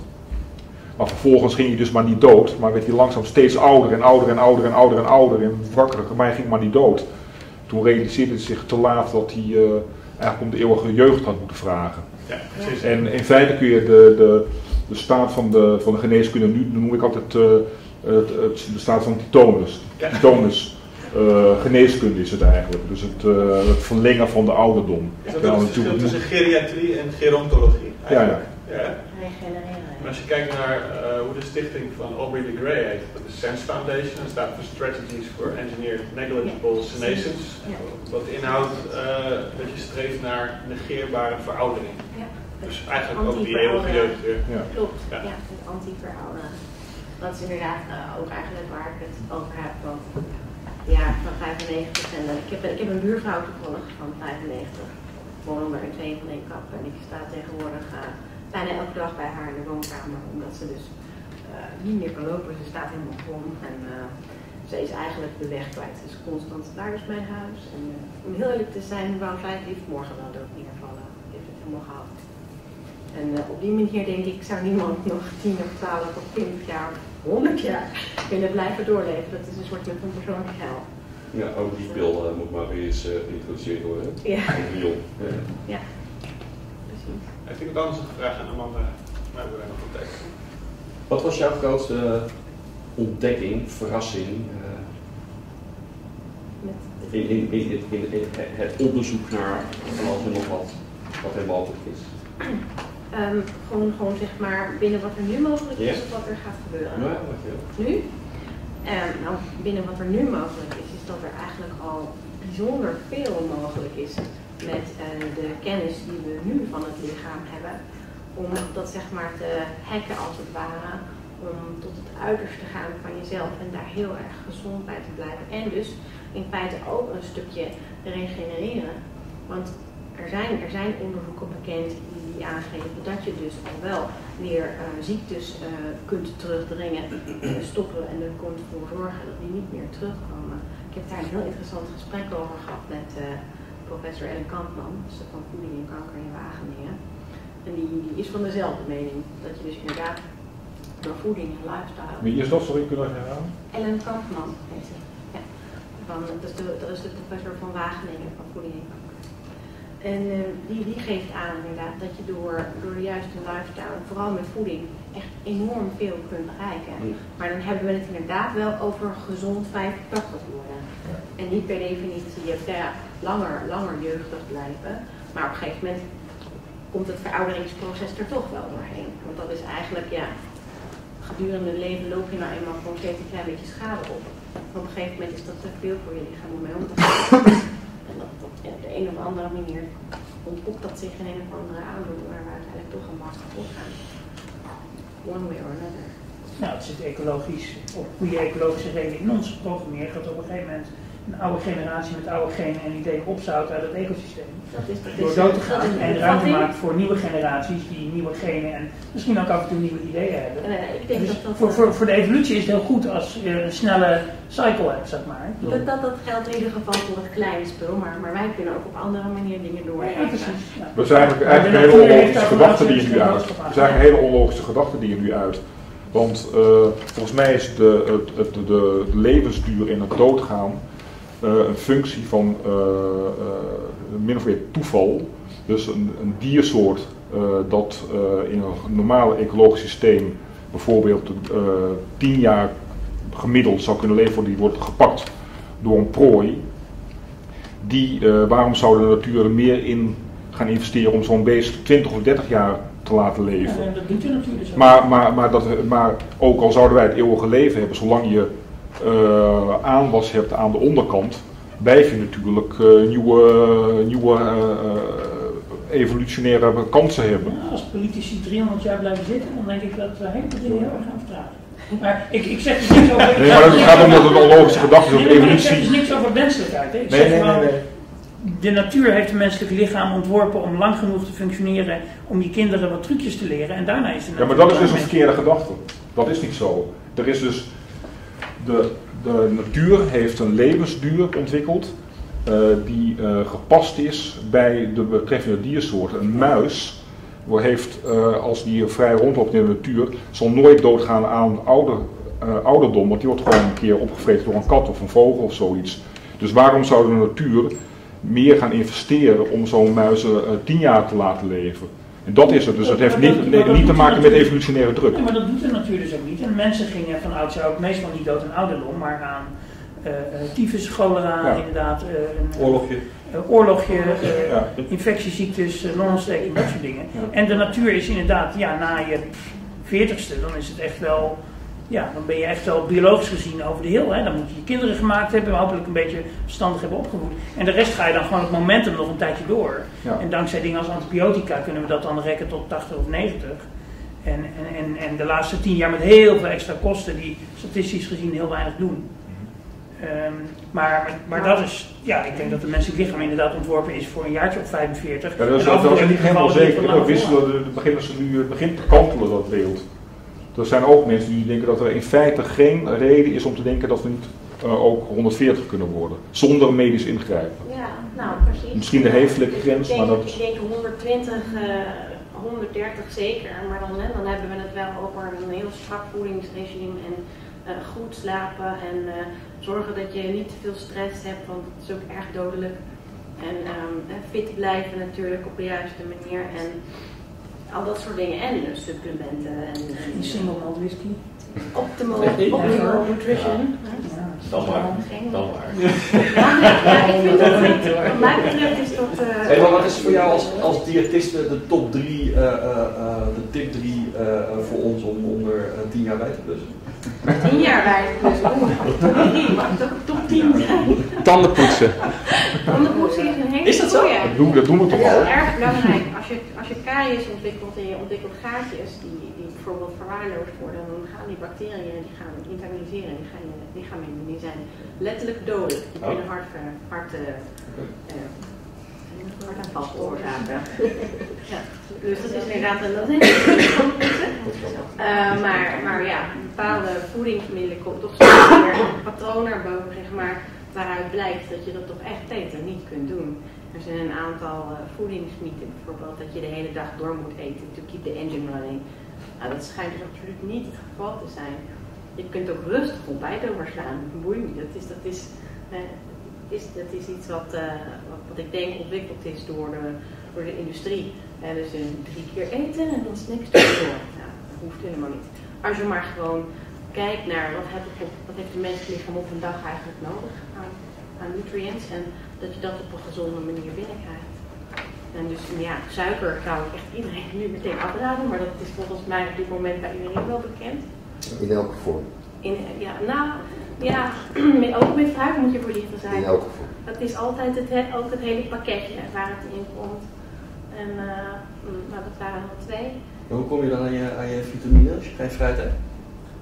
Maar vervolgens ging hij dus maar niet dood, maar werd hij langzaam steeds ouder en ouder en ouder en ouder en ouder en wakkeriger, maar hij ging maar niet dood. Toen realiseerde hij zich te laat dat hij eigenlijk om de eeuwige jeugd had moeten vragen. Ja, precies. En in feite kun je de, de, de staat van de, van de geneeskunde, nu noem ik altijd eh, het, het, de staat van Tithonus. Ja. Tithonus uh, geneeskunde is het eigenlijk. Dus het, uh, het verlengen van de ouderdom. Is dat Ja, het natuurlijk verschil tussen geriatrie en gerontologie? Ja, ja. ja. En als je kijkt naar eh, hoe de stichting van Aubrey de Grey heet, dat is Sense Foundation, dat staat voor Strategies for Engineered Negligible Senescence. Ja. Wat inhoudt eh, dat je streeft naar negeerbare veroudering. Ja. Dus eigenlijk ook die eeuwige jeugd weer. Ja. Klopt, Ja. ja, het anti-verouderen. Dat is inderdaad eh, ook eigenlijk waar ik het over heb. Want ja, van 95 en eh, ik heb, ik heb een buurvrouw toevallig van 95. Ik woon onder een twee van één kap en ik sta tegenwoordig eh, bijna elke dag bij haar in de woonkamer. Omdat ze dus eh, niet meer kan lopen. Ze staat helemaal krom en eh, ze is eigenlijk de weg kwijt. Ze is constant, daar is mijn huis. En om heel eerlijk te zijn, wou zij het liefst morgen wel dood neervallen. Heeft het helemaal gehad. En eh, op die manier denk ik, zou niemand nog 10 of 12 of 20 jaar of 100 jaar kunnen blijven doorleven. Dat is een soort met een persoonlijk hel. Ja, ook die pil eh, moet maar weer eens eh, geïntroduceerd worden. Ja, Opion. Ja. precies. Heeft iemand anders een vraag aan Amanda? Maar we hebben nog een tekst. Wat was jouw grootste ontdekking, verrassing eh, Met, in, in, in, in, in- in het onderzoek naar van alles en nog wat, wat er mogelijk is? [CLEARS THROAT] Ehm, gewoon, gewoon zeg maar binnen wat er nu mogelijk is of wat er gaat gebeuren. Nou. Nu? Ehm, nou, binnen wat er nu mogelijk is, is dat er eigenlijk al bijzonder veel mogelijk is met eh, de kennis die we nu van het lichaam hebben. Om dat zeg maar te hacken als het ware. Om tot het uiterste te gaan van jezelf en daar heel erg gezond bij te blijven. En dus in feite ook een stukje regenereren. Want er zijn, er zijn onderzoeken bekend die aangeven dat je dus al wel meer uh, ziektes uh, kunt terugdringen, stoppen en er kunt voor zorgen dat die niet meer terugkomen. Ik heb daar een heel interessant gesprek over gehad met professor Ellen Kampman, van voeding en kanker in Wageningen. En die, die, is van dezelfde mening, dat je dus inderdaad door voeding en lifestyle... Wie is dat, sorry, kunnen herhalen? Ellen Kampman heet ze. Ja. Van, dat, is de, dat is de professor van Wageningen van voeding en kanker. En uh, die, die geeft aan inderdaad dat je door, door de juiste lifestyle, vooral met voeding, echt enorm veel kunt bereiken. Maar dan hebben we het inderdaad wel over gezond 85 worden. En niet per definitie ja, langer, langer jeugdig blijven. Maar op een gegeven moment komt het verouderingsproces er toch wel doorheen. Want dat is eigenlijk, ja, gedurende het leven loop je nou eenmaal gewoon steeds een klein beetje schade op. op een gegeven moment is dat te veel voor je lichaam om mee om te gaan. En dat, dat ja, op de een of andere manier ontpopt dat zich in een of andere aandoening waar we uiteindelijk toch een macht op gaan. One way or another. Nou, het zit ecologisch, op goede ecologische reden in ons geprogrammeerd dat op een gegeven moment een oude generatie met oude genen en ideeën opzout uit het ecosysteem. Dat is, dat Door dood te gaan en ruimte maakt voor nieuwe generaties die nieuwe genen en misschien ook af en toe nieuwe ideeën hebben. Uh, ik denk dus dat dat voor, voor, voor de evolutie is het heel goed als je een snelle cycle hebt, zeg maar. Dat, dat, dat geldt in ieder geval voor het kleine spul, maar, maar wij kunnen ook op andere manier dingen doen. Ja, precies. Ja. Dat is eigenlijk, eigenlijk een hele onlogische gedachte die je nu uit. Dat is eigenlijk een hele onlogische gedachte die je nu uit. Want uh, volgens mij is de, het, het, de, de levensduur in het doodgaan een functie van uh, min of meer toeval. Dus een, een diersoort dat in een normale ecologisch systeem bijvoorbeeld tien jaar gemiddeld zou kunnen leven, die wordt gepakt door een prooi. Die, waarom zou de natuur er meer in gaan investeren om zo'n beest 20 of 30 jaar te laten leven. Ja, dat doet je natuurlijk zo. Maar, maar, maar, dat, maar ook al zouden wij het eeuwige leven hebben, zolang je aanwas hebt aan de onderkant, blijf je natuurlijk uh, nieuwe, nieuwe uh, evolutionaire kansen hebben. Ja, als politici 300 jaar blijven zitten, dan denk ik dat we hele dingen heel erg gaan vertragen. Maar ik, ik zeg dus niks over... Nee, maar het gaat om dat het een onlogische gedachte is over evolutie. Ik zeg dus niks over menselijkheid. Hè. Ik Nee, zeg nee, gewoon, nee, nee. de natuur heeft het menselijk lichaam ontworpen om lang genoeg te functioneren om die kinderen wat trucjes te leren en daarna is de Ja, maar dat is dus een verkeerde gedachte. Dat is niet zo. Er is dus de, de natuur heeft een levensduur ontwikkeld uh, die uh, gepast is bij de betreffende diersoort. Een muis heeft, uh, als die vrij rondloopt in de natuur, zal nooit doodgaan aan ouder, ouderdom, want die wordt gewoon een keer opgevreten door een kat of een vogel of zoiets. Dus waarom zou de natuur meer gaan investeren om zo'n muizen tien jaar te laten leven? En dat is het. Dus het heeft niet, nee, niet te maken met evolutionaire druk. Ja, maar dat doet de natuur dus ook niet. En mensen gingen van oudsher ook meestal niet dood aan ouderdom, maar aan uh, uh, tyfus, cholera, Ja. inderdaad. uh, een, Oorlogje. uh, oorlogje, uh, Ja. infectieziektes, uh, longontsteking, dat soort dingen. Ja. En de natuur is inderdaad, ja, na je veertigste, dan is het echt wel, ja, dan ben je echt wel biologisch gezien over de heel. Hè. Dan moet je je kinderen gemaakt hebben, hopelijk een beetje verstandig hebben opgevoed. En de rest ga je dan gewoon het momentum nog een tijdje door. Ja. En dankzij dingen als antibiotica kunnen we dat dan rekken tot 80 of 90. En, en, en, en de laatste tien jaar met heel veel extra kosten die statistisch gezien heel weinig doen. Ehm, maar, maar dat is, ja, ik denk dat het menselijk lichaam inderdaad ontworpen is voor een jaartje of 45. Ja, dat is, dat is niet helemaal zeker. Dat wisselen, de, de beginnen ze nu, begint te kantelen, dat beeld. Er zijn ook mensen die denken dat er in feite geen reden is om te denken dat we niet eh, ook 140 kunnen worden. Zonder medisch ingrijpen. Ja, nou precies. Misschien de heeflijke grens, maar dat Ik denk 120, eh 130 zeker, maar dan, hè, dan hebben we het wel over een heel strak voedingsregime en eh, goed slapen en eh, zorgen dat je niet te veel stress hebt, want het is ook erg dodelijk. En ehm, eh, fit blijven natuurlijk op de juiste manier en al dat soort dingen. En supplementen en, en Een single malt whisky. optimal, optimal nutrition. Dan maar. Dan maar. Ja, [LAUGHS] ik vind dat niet. Betreft is dat. eh, Hey, maar wat is voor jou als, als diëtiste de top 3, eh, eh, eh, de tip 3 voor ons om onder eh, 10 jaar bij te blussen? Tien jaar bij dus 3, mag het ook top 10 zijn? Tanden poetsen. Onderpoetsen is een hele Is dat zo? goeie. Dat doen, dat doen we Het toch is al? erg belangrijk. Als je, als je karies ontwikkelt en je ontwikkelt gaatjes die, die bijvoorbeeld verwaarloosd worden, dan gaan die bacteriën die gaan internaliseren. Die gaan je lichaam in. Die zijn letterlijk dodelijk. Die kunnen hart, ver- hart eh, hartaanval veroorzaken. [LAUGHS] Ja, dus dat is inderdaad een, dat is een hele uh, maar, maar ja, bepaalde voedingsmiddelen komt toch steeds weer een patroon naar boven, zeg maar, waaruit blijkt dat je dat toch echt beter niet kunt doen. Er zijn een aantal uh, voedingsmythen, bijvoorbeeld dat je de hele dag door moet eten to keep the engine running. Nou, dat schijnt dus absoluut niet het geval te zijn. Je kunt ook rustig ontbijt overslaan. Boei, dat is, dat is, uh, is, dat is iets wat, wat, wat, ik denk ontwikkeld is door de, door de industrie. dus drie keer eten en dan snacks door. Nou, dat hoeft helemaal niet. Als je maar gewoon kijkt naar wat, heb ik op, wat heeft de menselijk lichaam op een dag eigenlijk nodig aan, aan nutriënts en dat je dat op een gezonde manier binnenkrijgt. En dus ja, suiker zou ik echt iedereen nu meteen afraden, maar dat is volgens mij op dit moment bij iedereen wel bekend. In elke vorm? In, ja, nou, ja, [CLEARS THROAT] ook met fruit moet je voorzichtig zijn. In elke vorm? Het is altijd het, ook het hele pakketje waar het in komt. En uh, nou, dat waren er twee. En hoe kom je dan aan je, aan je vitamine als je geen fruit hebt?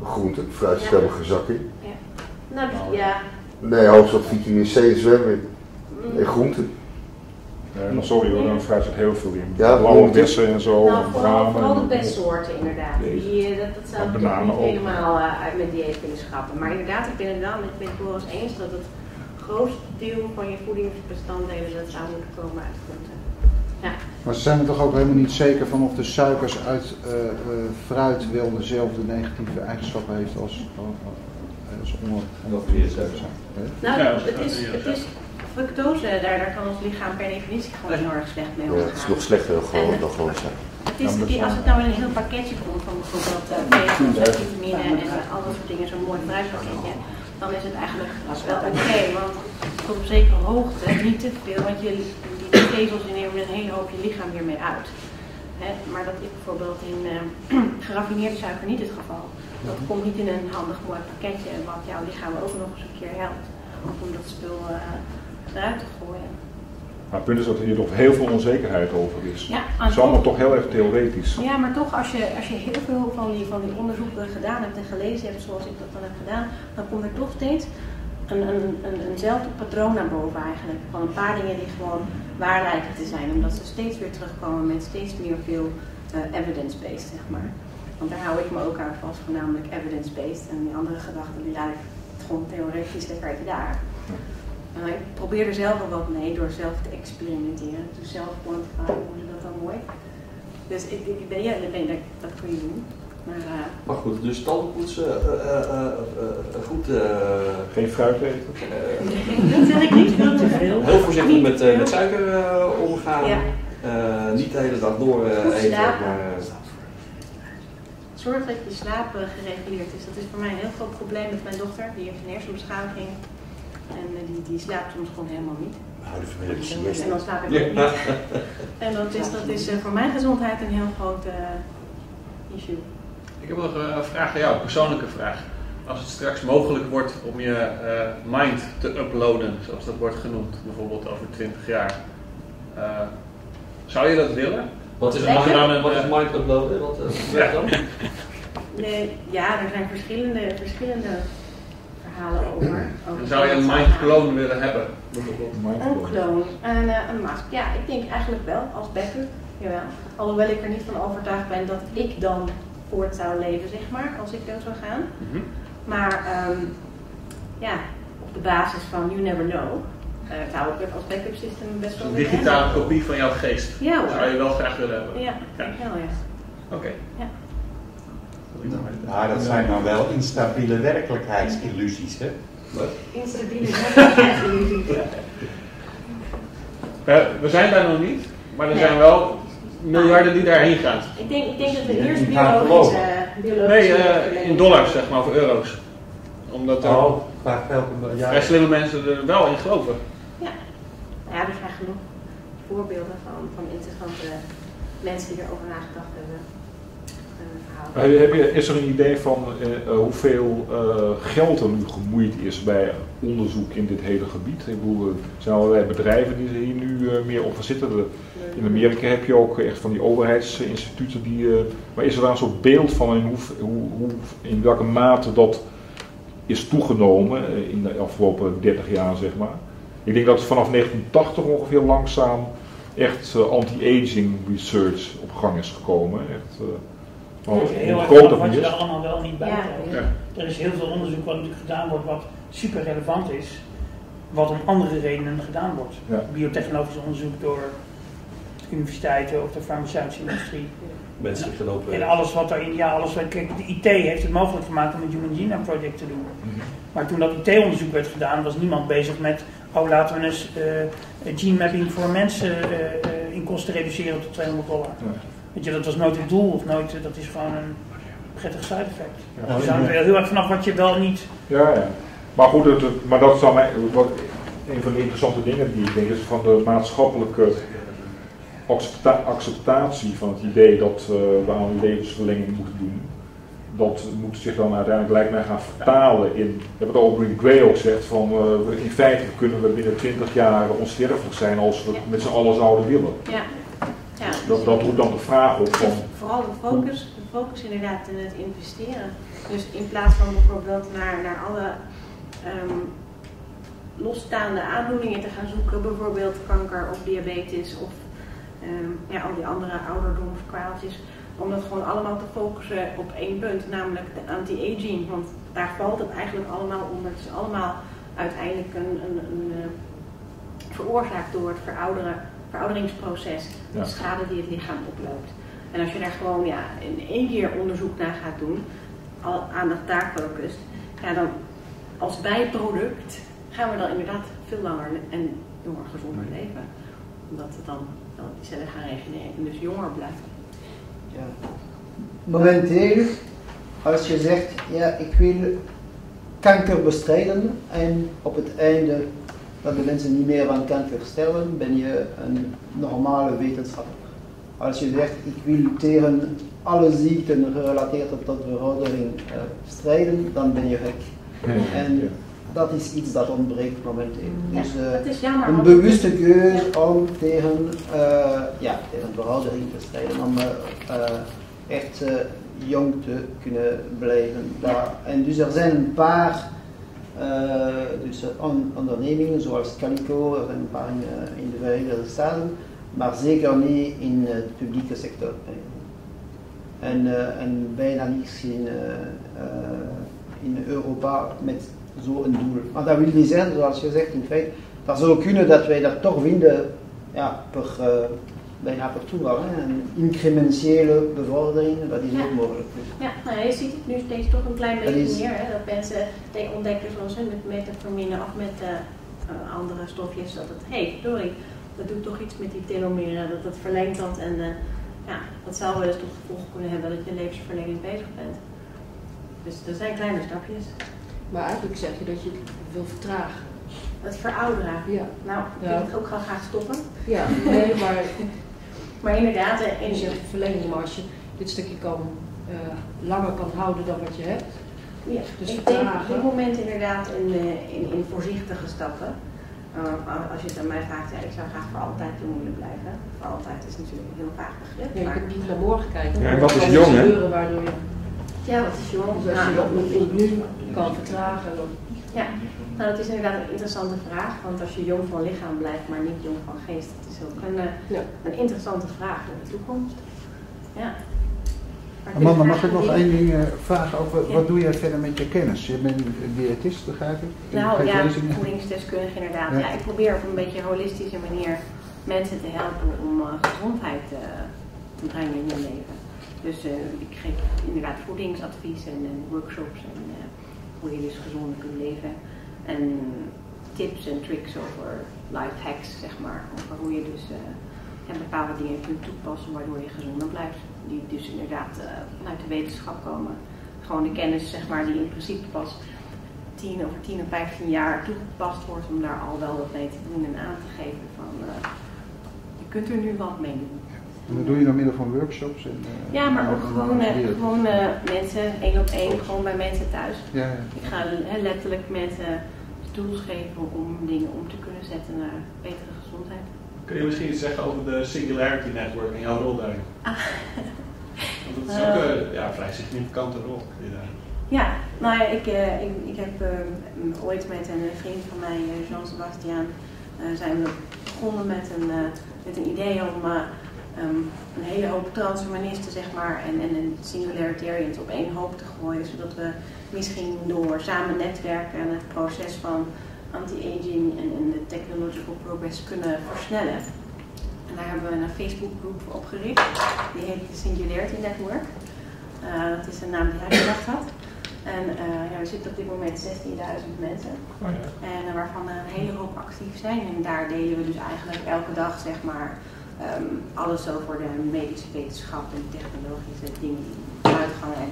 Groenten, fruit is helemaal geen zak in. Ja. Nou, ja. Nee, hoofdzak vitamine C en zwemmen. En groenten. Nee, maar sorry hoor, dan fruit zit heel veel in. Ja, Blauwe bessen en zo, nou, vooral, vooral de bestsoorten inderdaad. Die, dat, dat zou ik niet helemaal uh, uit mijn dieet kunnen schrappen. Maar inderdaad, ik ben het wel met, met Boris eens dat het grootste deel van je voedingsbestanddelen dat zou moeten komen uit groenten. Ja. Maar ze zijn er toch ook helemaal niet zeker van of de suikers uit uh, uh, fruit wel dezelfde negatieve eigenschappen heeft als, als ongeveer zijn. Nou, het is, het is fructose, daar, daar kan ons lichaam per definitie gewoon heel erg slecht mee omgaan. Ja, het is nog slechter gewoon, dan gewoon zijn. Het is, als het nou in een heel pakketje komt van bijvoorbeeld uh, vitamine en uh, al dat soort dingen, zo'n mooi fruitpakketje, dan is het eigenlijk wel oké, okay, want tot op zekere hoogte, niet te veel, want je, die vezels nemen een hele hoop je lichaam hiermee uit. He, maar dat is bijvoorbeeld in uh, [CLEARS THROAT] geraffineerde suiker niet het geval. Dat komt niet in een handig mooi pakketje, wat jouw lichaam ook nog eens een keer helpt om dat spul uh, eruit te gooien. Maar het punt is dat hier nog heel veel onzekerheid over is. Ja, het is allemaal toch heel erg theoretisch. Ja, maar toch als je, als je heel veel van die, van die onderzoeken gedaan hebt en gelezen hebt zoals ik dat dan heb gedaan, dan komt er toch steeds een, een, een, eenzelfde patroon naar boven eigenlijk. Van een paar dingen die gewoon waar lijken te zijn. Omdat ze steeds weer terugkomen met steeds meer veel uh, evidence-based, zeg maar. Want daar hou ik me ook aan vast, voornamelijk evidence-based. En die andere gedachten die laat ik gewoon theoretisch lekker even daar. En ik probeer er zelf wel wat mee door zelf te experimenteren. Dus zelf quantify, hoe ze dat dan mooi. Dus ik, ik ben, ja, ben, dat, dat kun je doen. Maar, uh, maar goed, dus tandenpoetsen, uh, uh, goed. Geen fruit eten? nee, dat zeg ik niet, veel te veel. Heel voorzichtig met, met suiker omgaan. Ja. niet de hele dag door eten. Maar, Zorg dat je slaap gereguleerd is. Dat is voor mij een heel groot probleem met mijn dochter. Die heeft een hersenbeschadiging. En die, die slaapt soms gewoon helemaal niet. Houden vanmiddag de siesta. En dan slaap ik ook niet. En dat is, dat is voor mijn gezondheid een heel groot issue. Ik heb nog een vraag aan jou, een persoonlijke vraag. Als het straks mogelijk wordt om je uh, mind te uploaden, zoals dat wordt genoemd, bijvoorbeeld over 20 jaar, uh, zou je dat willen? Wat is, mind, een, wat is mind uploaden? Wat uh, ja. dan? Nee, ja, er zijn verschillende, verschillende verhalen over. over zou je een mind clone willen hebben? Bijvoorbeeld? Een clone, een, een mask. Ja, ik denk eigenlijk wel, als backup. Jawel. Alhoewel ik er niet van overtuigd ben dat ik dan voort zou leven, zeg maar, als ik dood zou gaan. Mm -hmm. Maar um, ja, op de basis van you never know, uh, zou ik het als backup system best wel Een digitale kopie van jouw geest. Ja hoor. zou je wel graag willen hebben. Ja, ja. wel ja. Oké. Okay. Ja. Maar dat zijn dan wel instabiele werkelijkheidsillusies, hè? Wat? Instabiele werkelijkheidsillusies. we zijn daar nog niet, maar er zijn wel miljarden die daarheen gaan. Ik denk, ik denk dat we eerst biologische... Uh, nee, uh, in dollars zeg maar, of euro's. Omdat er oh, vrij slimme mensen er wel in geloven. Ja, ja er zijn genoeg voorbeelden van, van interessante mensen die erover nagedacht hebben. Is er een idee van uh, hoeveel uh, geld er nu gemoeid is bij onderzoek in dit hele gebied? Ik bedoel, er zijn allerlei bedrijven die hier nu meer op zitten. De, in Amerika heb je ook echt van die overheidsinstituten die. maar is er daar een soort beeld van in, hoe, hoe, in welke mate dat is toegenomen in de afgelopen 30 jaar, zeg maar? Ik denk dat het vanaf 1980 ongeveer langzaam echt eh, anti-aging research op gang is gekomen. Maar op heel erg wat je er allemaal wel niet bij Ja. Er is heel veel onderzoek wat natuurlijk gedaan wordt wat super relevant is, wat om andere redenen gedaan wordt. Ja. Biotechnologisch onderzoek door universiteiten of de farmaceutische industrie. Mensen op. eh, En alles wat daarin, ja, alles wat, kijk, de IT heeft het mogelijk gemaakt om het Human Genome Project te doen. Mhm. Maar toen dat IT-onderzoek werd gedaan, was niemand bezig met, oh laten we eens eh, gene mapping voor mensen eh, eh, in kosten reduceren tot 200 dollar. Ja. Weet je, dat was nooit het doel, of nooit, eh, dat is gewoon een prettig side effect. Ja. Dus dan heel erg vanaf wat je wel niet. Ja, ja. Maar goed, het, het- maar dat is dan mij, wat, een van de interessante dingen die ik denk is van de maatschappelijke accepta- acceptatie van het idee dat eh, we aan levensverlenging moeten doen. Dat moet zich dan uiteindelijk lijkt mij gaan vertalen in, we hebben het Green Gray ook zegt, van eh, in feite kunnen we binnen 20 jaar onsterfelijk zijn als we het met z'n allen zouden willen. Ja. Dat, dat roept dan de vraag op Vooral de focus, de focus inderdaad in het investeren. Dus in plaats van bijvoorbeeld naar, naar alle ehm, losstaande aandoeningen te gaan zoeken, bijvoorbeeld kanker of diabetes of ehm, ja, al die andere ouderdomskwaaltjes, om dat gewoon allemaal te focussen op één punt, namelijk de anti-aging. Want daar valt het eigenlijk allemaal onder. Het is allemaal uiteindelijk een, een, een eh, veroorzaakt door het verouderen, verouderingsproces, Ja. de schade die het lichaam oploopt. En als je daar gewoon ja, in één keer onderzoek naar gaat doen, al aandacht daar focust, ja, dan als bijproduct gaan we dan inderdaad veel langer en jonger gezonder leven. Omdat het dan, dan die cellen gaan regenereren en dus jonger blijven. Ja. Momenteel, als je zegt, ja, ik wil kanker bestrijden en op het einde dat de mensen niet meer van kanker sterven, ben je een normale wetenschapper. Als je zegt, ik wil tegen alle ziekten gerelateerd tot veroudering eh, strijden, dan ben je gek. En dat is iets dat ontbreekt momenteel. Ja, Dus, eh, dat is jammer. een bewuste keuze om tegen, eh, ja, tegen veroudering te strijden, om echt jong te kunnen blijven. Daar. En dus er zijn een paar dus, eh, on- ondernemingen zoals Calico, er zijn een paar in, eh, in de Verenigde Staten, maar zeker niet in eh, de publieke sector. En, eh, en bijna niets in, eh, eh, in Europa met zo'n doel. Maar dat wil niet zeggen, zoals je zegt, in feite, dat zou kunnen dat wij dat toch vinden ja, per, eh, bijna per toeval. Hè. Een incrementele bevordering, dat is ook mogelijk. Ja, nou, ja, je ziet het nu steeds toch een klein Dat beetje is- meer. Hè, dat mensen ontdekken zoals hè, met metformine of met eh, eh, andere stofjes. Dat het, hé, hey, sorry, dat doet toch iets met die telomeren. Dat het verlengt dat. En eh, ja, dat zou wel eens tot gevolg kunnen hebben dat je levensverlenging bezig bent. Dus er zijn kleine stapjes. Maar eigenlijk zeg je dat je het wil vertragen. Het verouderen. Ja. Nou, ik Ja. wil het ook wel graag stoppen. Ja, nee, maar Maar inderdaad, eh, je in, zegt verlenging, maar als je dit stukje kan, eh, langer kan houden dan wat je hebt. Ja, Dus ik denk op dit moment inderdaad in, eh, in, in voorzichtige stappen. Uh, als je het aan mij vraagt, ja, ik zou graag voor altijd jong willen blijven. Voor altijd is natuurlijk een heel vaag begrip. Ja, je maar, kunt niet naar morgen kijken. Ja, en wat is jong, hè? gebeuren waardoor je, ja, wat is jong? dus als je dat nu, nu kan vertragen, dan ja, nou, dat is inderdaad een interessante vraag. Want als je jong van lichaam blijft, maar niet jong van geest, dat is ook een, eh, Ja. een interessante vraag voor de toekomst. Ja. Maar Amanda, mag ik nog één ding eh, vragen over Ja. wat doe jij verder met je kennis? Je bent een diëtist, begrijp ik? Nou ja, voedingsdeskundige inderdaad. Ja. Ja. ik probeer op een beetje holistische manier mensen te helpen om eh, gezondheid eh, te brengen in hun leven. Dus eh, ik geef inderdaad voedingsadvies en, en workshops en eh, hoe je dus gezonder kunt leven. En tips en tricks over life hacks, zeg maar. Over hoe je dus eh, ja, bepaalde dingen kunt toepassen waardoor je gezonder blijft. Die dus inderdaad eh, vanuit de wetenschap komen. Gewoon de kennis, zeg maar, die in principe pas 10 of 10 of 15 jaar toegepast wordt om daar al wel wat mee te doen en aan te geven van eh, je kunt er nu wat mee doen. En dat doe je door middel van workshops? En, eh, Ja, maar ook gewoon, eh, gewoon eh, mensen, één op één, gewoon bij mensen thuis. Ja, ja. Ik ga letterlijk mensen tools geven om dingen om te kunnen zetten naar betere gezondheid. Kun je misschien iets zeggen over de Singularity Network en jouw rol daarin? [LAUGHS] Want dat is ook een ja, vrij significante rol. die daar- Ja, nou ja, ik, eh, ik, ik heb ooit met een vriend van mij, Jean-Sebastian, eh, zijn we begonnen met een, eh, met een idee om eh, ehm, een hele hoop transhumanisten zeg maar, en, en, en singularitarians op één hoop te gooien. Zodat we misschien door samen netwerken en het proces van anti-aging en, en de technological progress kunnen versnellen. En daar hebben we een Facebookgroep voor opgericht. Die heet de Singularity Network. Eh, dat is een naam die hij bedacht had. En eh, ja, er zitten op dit moment 16.000 mensen. Oh ja. En eh, waarvan er een hele hoop actief zijn. En daar delen we dus eigenlijk elke dag zeg maar ehm, alles over de medische wetenschap en technologische dingen die uitgaan. En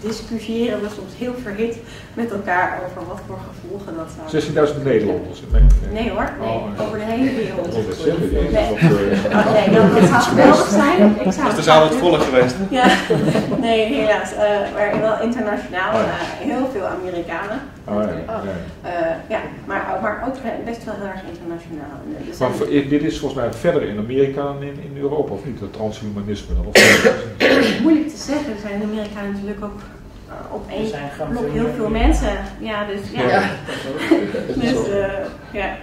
discussiëren we soms heel verhit met elkaar over wat voor gevolgen dat zou 16.000 Nederlanders. Nee, Nee hoor, nee, Oh, over de hele wereld. Oh, dat zeggen die. Nee. Dat, eh, Oh, nee, dat, dat zou geweldig [LAUGHS] zijn. Ik zou Dus het volk geweest. [LAUGHS] Ja, nee, helaas. eh maar wel internationaal. Oh eh, heel veel Amerikanen. Oh, ja, ja. Eh, ja, maar, maar ook best wel heel erg internationaal. Zijn- Maar voor- dit is volgens mij verder in Amerika dan in, in Europa, of niet? Het transhumanisme dan? Of [COUGHS] moeilijk te zeggen. Er zijn in Amerika natuurlijk ook eh, op één blok heel veel mensen. Ja, dus ja. Ja. [LAUGHS] dus, eh, ja.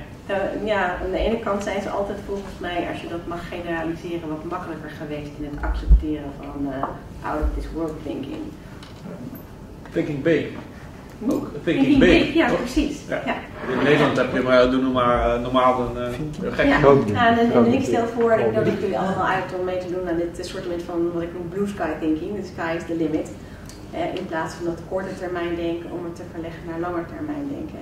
Ja, aan de ene kant zijn ze altijd volgens mij, als je dat mag generaliseren, wat makkelijker geweest in het accepteren van eh, out of this world thinking. Thinking big. Ook Thinking thinking big. big, Ja, precies. Ja. Ja. In Nederland heb je maar, doen we maar eh, normaal een, eh, een gek. Ja, Groot- ja, en, ik stel voor, ik nodig jullie allemaal uit om mee te doen aan dit soort van wat ik noem blue sky thinking. The sky is the limit. Eh, in plaats van dat korte termijn denken om het te verleggen naar langer termijn denken.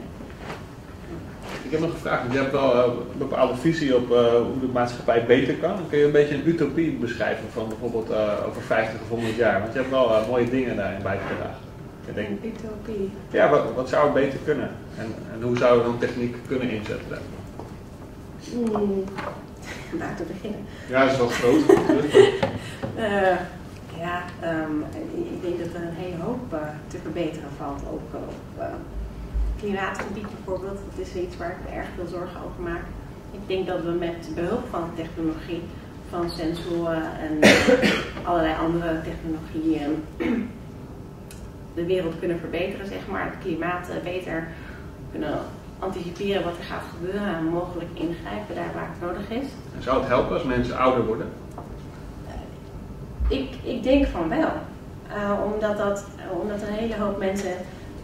Ik heb nog gevraagd, want je hebt wel een bepaalde visie op eh, hoe de maatschappij beter kan. Kun je een beetje een utopie beschrijven van bijvoorbeeld eh, over 50 of 100 jaar? Want je hebt wel mooie dingen daarin bijgedragen. Ik denk, Een utopie. ja, wat, wat zou het beter kunnen? En, en hoe zou je dan techniek kunnen inzetten? daar? Hmm, [LAUGHS] waar te beginnen? Ja, dat is wel groot. [LAUGHS] [LAUGHS] Eh, ja, ehm, ik- denk dat er een hele hoop eh, te verbeteren valt. Ook eh, op klimaatgebied bijvoorbeeld. Dat is iets waar ik me erg veel zorgen over maak. Ik denk dat we met behulp van technologie, van sensoren en [COUGHS] allerlei andere technologieën de wereld kunnen verbeteren, zeg maar. Het klimaat eh, beter kunnen anticiperen wat er gaat gebeuren en mogelijk ingrijpen daar waar het nodig is. En zou het helpen als mensen ouder worden? Ik, ik denk van wel. Eh, omdat, dat, omdat een hele hoop mensen.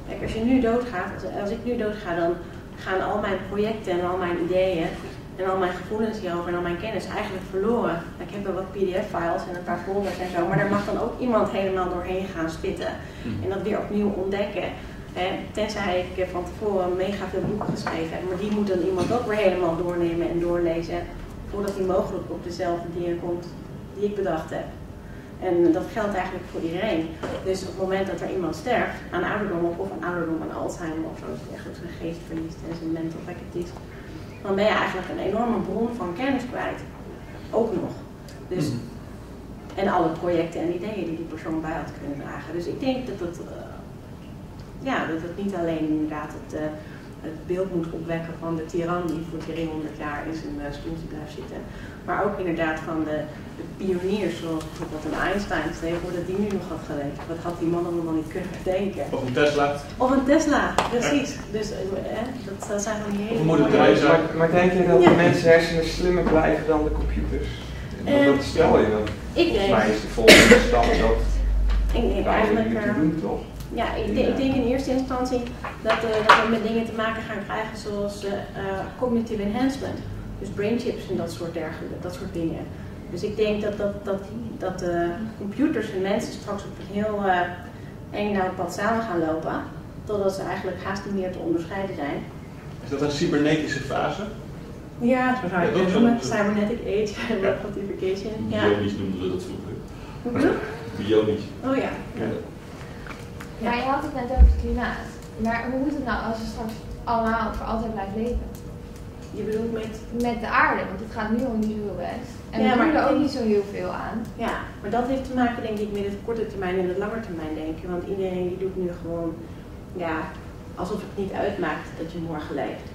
Kijk, als je nu doodgaat, als, als ik nu doodga, dan gaan al mijn projecten en al mijn ideeën en al mijn gevoelens hierover en al mijn kennis eigenlijk verloren. Ik heb wel wat PDF-files en een paar folders en zo, maar daar mag dan ook iemand helemaal doorheen gaan spitten en dat weer opnieuw ontdekken. Hè, tenzij ik van tevoren mega veel boeken geschreven heb, maar die moet dan iemand ook weer helemaal doornemen en doorlezen voordat hij mogelijk op dezelfde dingen komt die ik bedacht heb. En dat geldt eigenlijk voor iedereen. Dus op het moment dat er iemand sterft aan ouderdom of aan ouderdom aan Alzheimer of zo, eigenlijk zijn geest verliest en zijn mental faculties, dan ben je eigenlijk een enorme bron van kennis kwijt. Ook nog. Dus, En alle projecten en ideeën die die persoon bij had kunnen dragen. Dus ik denk dat het, eh, ja, dat het niet alleen inderdaad het, eh, het beeld moet opwekken van de tiran die voor 300 jaar in zijn eh, stoeltje blijft zitten. Maar ook inderdaad van de, de pioniers, zoals bijvoorbeeld een Einstein. Stel dat die nu nog had geleefd. Wat had die man allemaal niet kunnen bedenken? Of een Tesla? Of een Tesla, precies. Dus eh, eh, dat, dat zijn van die hele Of moeder? Maar, maar denk je dat Ja. de mensen hersenen slimmer blijven dan de computers? Want Eh, dat stel je dan. Ik Volgens denk, mij is de volgende stap dat ik denk eigenlijk... nu te doen, toch? Ja, ik denk, ik denk in eerste instantie dat, eh, dat we met dingen te maken gaan krijgen zoals eh, eh, cognitive enhancement. Dus brainchips en dat soort dergelijke, dat soort dingen. Dus ik denk dat, dat, dat, dat de computers en mensen straks op een heel eh eng nauw pad samen gaan lopen. Totdat ze eigenlijk haast niet meer te onderscheiden zijn. Is dat een cybernetische fase? Ja, zo zou je Ja, het dat noemen. Cybernetic age, web [LAUGHS] quantification. Ja. Bionisch noemden we dat vroeger. Bionisch. Oh ja. Ja. Maar je had het net over het klimaat. Maar hoe moet het nou als we straks allemaal voor altijd blijven leven? Je bedoelt met Met de aarde, want het gaat nu al niet zo best. En Ja, we doen er ook niet zo heel veel aan. Ja, maar dat heeft te maken denk ik met het korte termijn en het lange termijn denken. Want iedereen die doet nu gewoon, ja, alsof het niet uitmaakt dat je morgen leeft.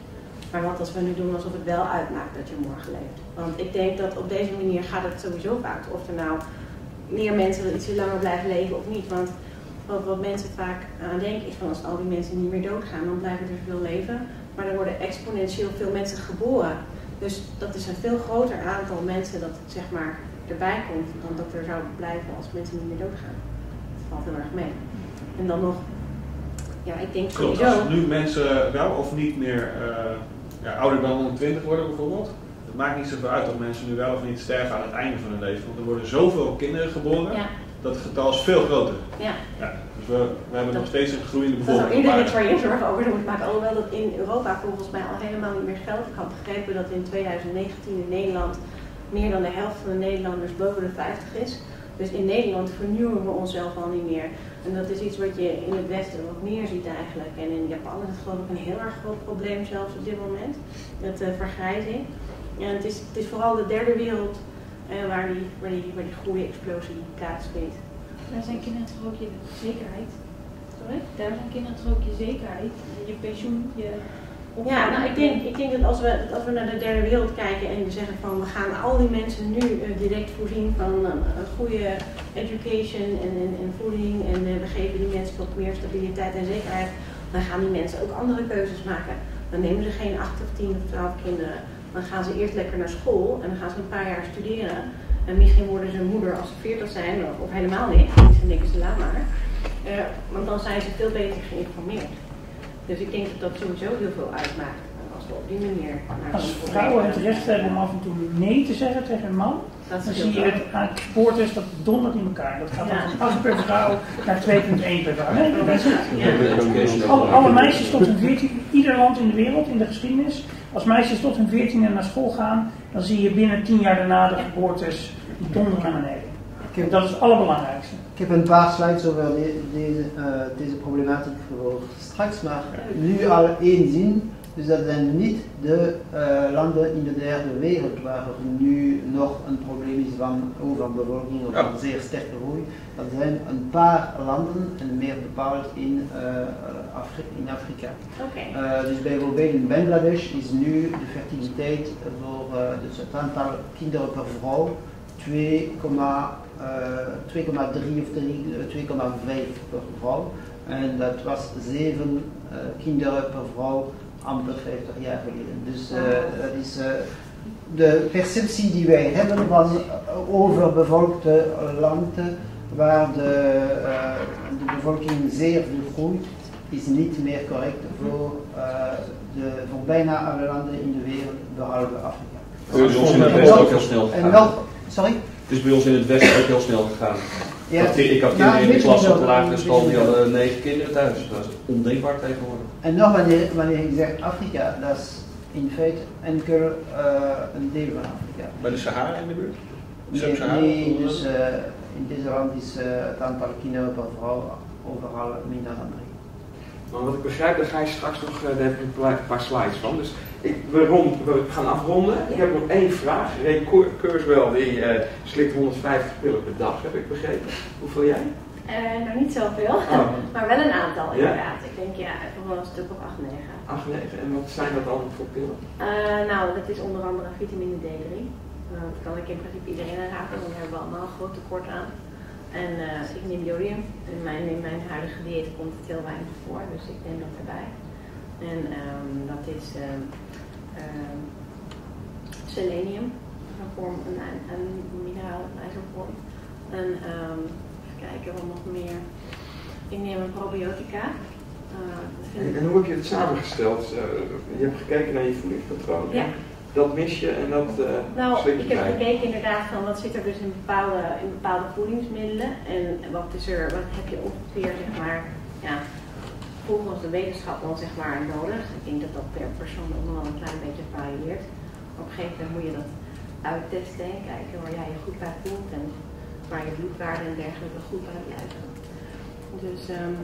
Maar wat als we nu doen alsof het wel uitmaakt dat je morgen leeft. Want ik denk dat op deze manier gaat het sowieso fout. Of er nou meer mensen iets langer blijven leven of niet. Want wat, wat mensen vaak aan denken is van als al die mensen niet meer doodgaan, dan blijven er veel leven. Maar er worden exponentieel veel mensen geboren. Dus dat is een veel groter aantal mensen dat zeg maar erbij komt dan dat er zou blijven als mensen niet meer doodgaan. Dat valt heel erg mee. En dan nog, ja, ik denk Klopt, sowieso. als nu mensen wel of niet meer eh, ja, ouder dan 120 worden bijvoorbeeld. Het maakt niet zoveel uit of mensen nu wel of niet sterven aan het einde van hun leven. Want er worden zoveel kinderen geboren, Ja. Dat getal is veel groter. Ja. Ja, dus we, we hebben nog steeds een groeiende Dat bevolking. iedereen Maar- waar je zorgen over moet maken. Alhoewel dat in Europa volgens mij al helemaal niet meer geldt. Ik had begrepen dat in 2019 in Nederland meer dan de helft van de Nederlanders boven de 50 is. Dus in Nederland vernieuwen we onszelf al niet meer. En dat is iets wat je in het Westen wat meer ziet eigenlijk. En in Japan is het geloof ik een heel erg groot probleem zelfs op dit moment. Eh, vergrijzing. En het is, het is vooral de derde wereld eh, waar, die, waar, die, waar die groeiexplosie plaatsvindt. Daar zijn kinderen toch ook je zekerheid. Sorry? Daar zijn kinderen toch ook je zekerheid. Je pensioen, je Ja, nou, ik denk, ik denk dat als we, dat als we naar de derde wereld kijken en we zeggen van we gaan al die mensen nu eh, direct voorzien van een, een goede education en, en, en voeding en eh, we geven die mensen wat meer stabiliteit en zekerheid, dan gaan die mensen ook andere keuzes maken. Dan nemen ze geen 8 of 10 of 12 kinderen. Dan gaan ze eerst lekker naar school en dan gaan ze een paar jaar studeren. En misschien worden ze moeder als ze 40 zijn of, of helemaal niet. Ze niks te laat maar. Eh, want dan zijn ze veel beter geïnformeerd. Dus ik denk dat dat sowieso heel veel uitmaakt. Als we op die manier naar Als vrouwen het recht hebben om af en toe nee te zeggen tegen een man, Dat dan is zie je het aan het sporters dat dondert in elkaar. Dat gaat dan Ja. van 8 per vrouw naar 2,1 per vrouw. Nee, dat is het. Ja. Alle, alle meisjes tot hun 14, ieder land in de wereld, in de geschiedenis, als meisjes tot hun 14 naar school gaan, dan zie je binnen 10 jaar daarna de geboortes donderen naar beneden. En dat is het allerbelangrijkste. Ik heb een paar slides over de- deze, eh, deze problematiek voor straks, maar nu al één zin. Dus dat zijn niet de eh, landen in de derde wereld waar er nu nog een probleem is van overbevolking of van zeer sterke groei. Dat zijn een paar landen en meer bepaald in, eh, Afri- in Afrika. Oké. Eh, dus bijvoorbeeld in Bangladesh is nu de fertiliteit voor eh, dus het aantal kinderen per vrouw 2,3 of 3, eh, 2,5 per vrouw. En dat was 7 eh, kinderen per vrouw amper 50 jaar geleden. Dus eh, dat is eh, de perceptie die wij hebben van overbevolkte landen waar de, eh, de bevolking zeer veel groeit, is niet meer correct voor, eh, de, voor bijna alle landen in de wereld, behalve Afrika. Het is bij ons in het En Westen ook heel snel En gegaan. nog, sorry? Het is bij ons in het Westen ook heel snel gegaan. Ja. Ik had- kinderen in de klas op wel, de lagere school, die wel. hadden negen kinderen thuis. Dat is ondenkbaar tegenwoordig. En nog wanneer, wanneer ik zeg Afrika, dat is in feite enkel eh, een deel van Afrika. Bij de Sahara in de buurt? Nee, Sub-Sahara? nee, dus eh, in deze land is eh, het aantal kinderen per vrouw overal minder dan drie. Maar wat ik begrijp, daar ga je straks nog, eh, daar heb ik een paar slides van. Dus ik, we, rond, we gaan afronden. Ik heb nog één vraag. Ray Kurzweil, die eh, slikt 150 pillen per dag, heb ik begrepen. Hoeveel jij? Eh, nou, niet zoveel, Oh. [LAUGHS] maar wel een aantal Ja? inderdaad. Ik denk ja, wel een stuk of 8, 9. 8, 9. En wat zijn dat dan voor pillen? Eh, nou, dat is onder andere vitamine D3. Eh, dat kan ik in principe iedereen aanraden, want daar hebben we allemaal een groot tekort aan. En eh, ik neem jodium. In mijn, in mijn huidige dieet komt het heel weinig voor, dus ik neem dat erbij. En ehm, dat is ehm, ehm, selenium, een vorm, een, een, een mineraal, ijzervorm. En kijken wat nog meer. Ik neem een probiotica. Eh, En, hoe heb je het samengesteld? Eh, je hebt gekeken naar je voedingspatroon. Ja. Dat mis je en dat eh Nou, ik heb bij. gekeken inderdaad van wat zit er dus in bepaalde, in bepaalde voedingsmiddelen en wat is er, wat heb je ongeveer zeg maar, ja, volgens de wetenschap dan zeg maar nodig. Ik denk dat dat per persoon ook nog wel een klein beetje varieert. Op een gegeven moment moet je dat uittesten en kijken waar jij je goed bij voelt en waar je bloedwaarden en dergelijke goed bij blijven. Dus ehm,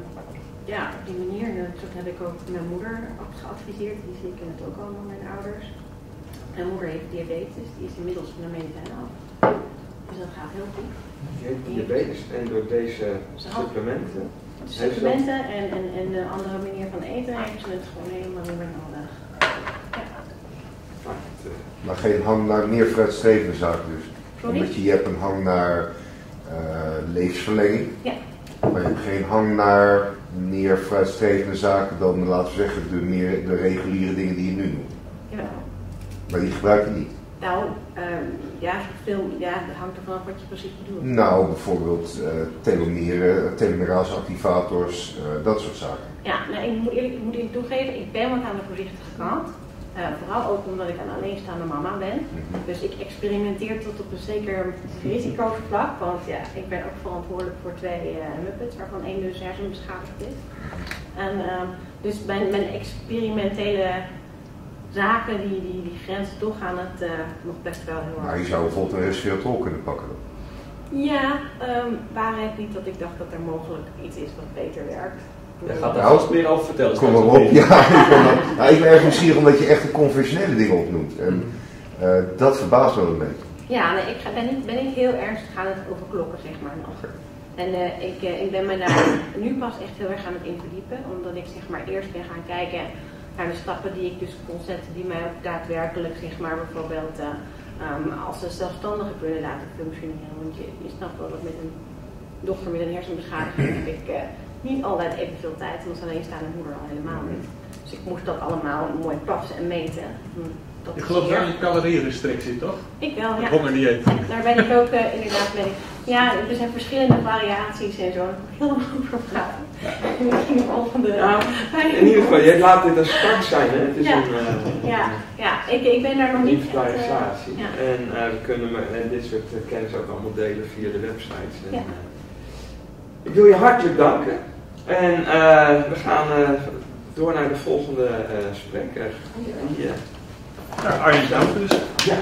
ja, op die manier, dat heb ik ook mijn moeder geadviseerd, die zie ik in het ook allemaal, mijn ouders. Mijn moeder heeft diabetes, die is inmiddels van de medicijnen af. Dus dat gaat heel goed. Je hebt diabetes en door deze supplementen. Supplementen en, en, en de andere manier van eten heeft ze het gewoon helemaal niet meer nodig. Maar geen hang naar meer vooruitstrevende zaken dus. Sorry? Omdat je, je hebt een hang naar eh, levensverlenging. Ja. Maar je hebt geen hang naar meer vooruitstrevende zaken dan, laten we zeggen, de, meer, de reguliere dingen die je nu. Jawel. Maar die gebruik je niet. Nou, ehm, ja, veel, ja, dat hangt ervan af wat je precies bedoelt. Nou, bijvoorbeeld uh, telomeren, telomerase activators, uh, dat soort zaken. Ja, nou, ik moet eerlijk, ik moet eerlijk toegeven, ik ben wat aan de voorzichtige kant. Uh, vooral ook omdat ik een alleenstaande mama ben. Mhm. Dus ik experimenteer tot op een zeker risicovlak. Want ja, ik ben ook verantwoordelijk voor twee uh, muppets, waarvan één dus hersenbeschadigd is. En uh, dus mijn, mijn experimentele zaken, die, die, die grenzen toch aan het uh, nog best wel heel erg. Maar je zou bijvoorbeeld een resveratrol kunnen pakken dan? Ja, um, waarheid niet dat ik dacht dat er mogelijk iets is wat beter werkt. Jij gaat daar alles meer over vertellen. Kom maar op. Ja, [LAUGHS] ik, ben, nou, ik ben erg nieuwsgierig omdat je echt de conventionele dingen opnoemt. En uh, dat verbaast me een beetje. Ja, nee, ik ben, niet, ben niet heel ernstig aan het overklokken, zeg maar. Nog. En uh, ik, uh, ik ben me daar nu pas echt heel erg aan het inverdiepen. Omdat ik zeg maar eerst ben gaan kijken naar de stappen die ik dus kon zetten. Die mij ook daadwerkelijk, zeg maar, bijvoorbeeld um, als een zelfstandige kunnen laten functioneren. Want je, je snapt wel dat met een dochter met een hersenbeschadiging heb ik niet altijd evenveel tijd. En als alleenstaande moeder al helemaal niet. Dus ik moest dat allemaal mooi passen en meten. Dat je gelooft wel aan je calorierestrictie, toch? Ik wel, ja. Hongerdieet. [LAUGHS] Daar ben ik ook uh, inderdaad mee. Ja, er zijn verschillende variaties en zo. Daar kan ik helemaal over praten. [LAUGHS] Misschien de volgende. Ja, in ieder geval, jij laat dit een start zijn, hè? Het is ja. een, uh, ja, ja ik, ik ben daar nog niet. Inventarisatie. Uh, ja. En we kunnen met dit soort kennis ook allemaal delen via de websites. En, ja. ik wil je hartelijk danken. En we gaan door naar de volgende spreker. Die, ja, Arjen Dank dus. Ja.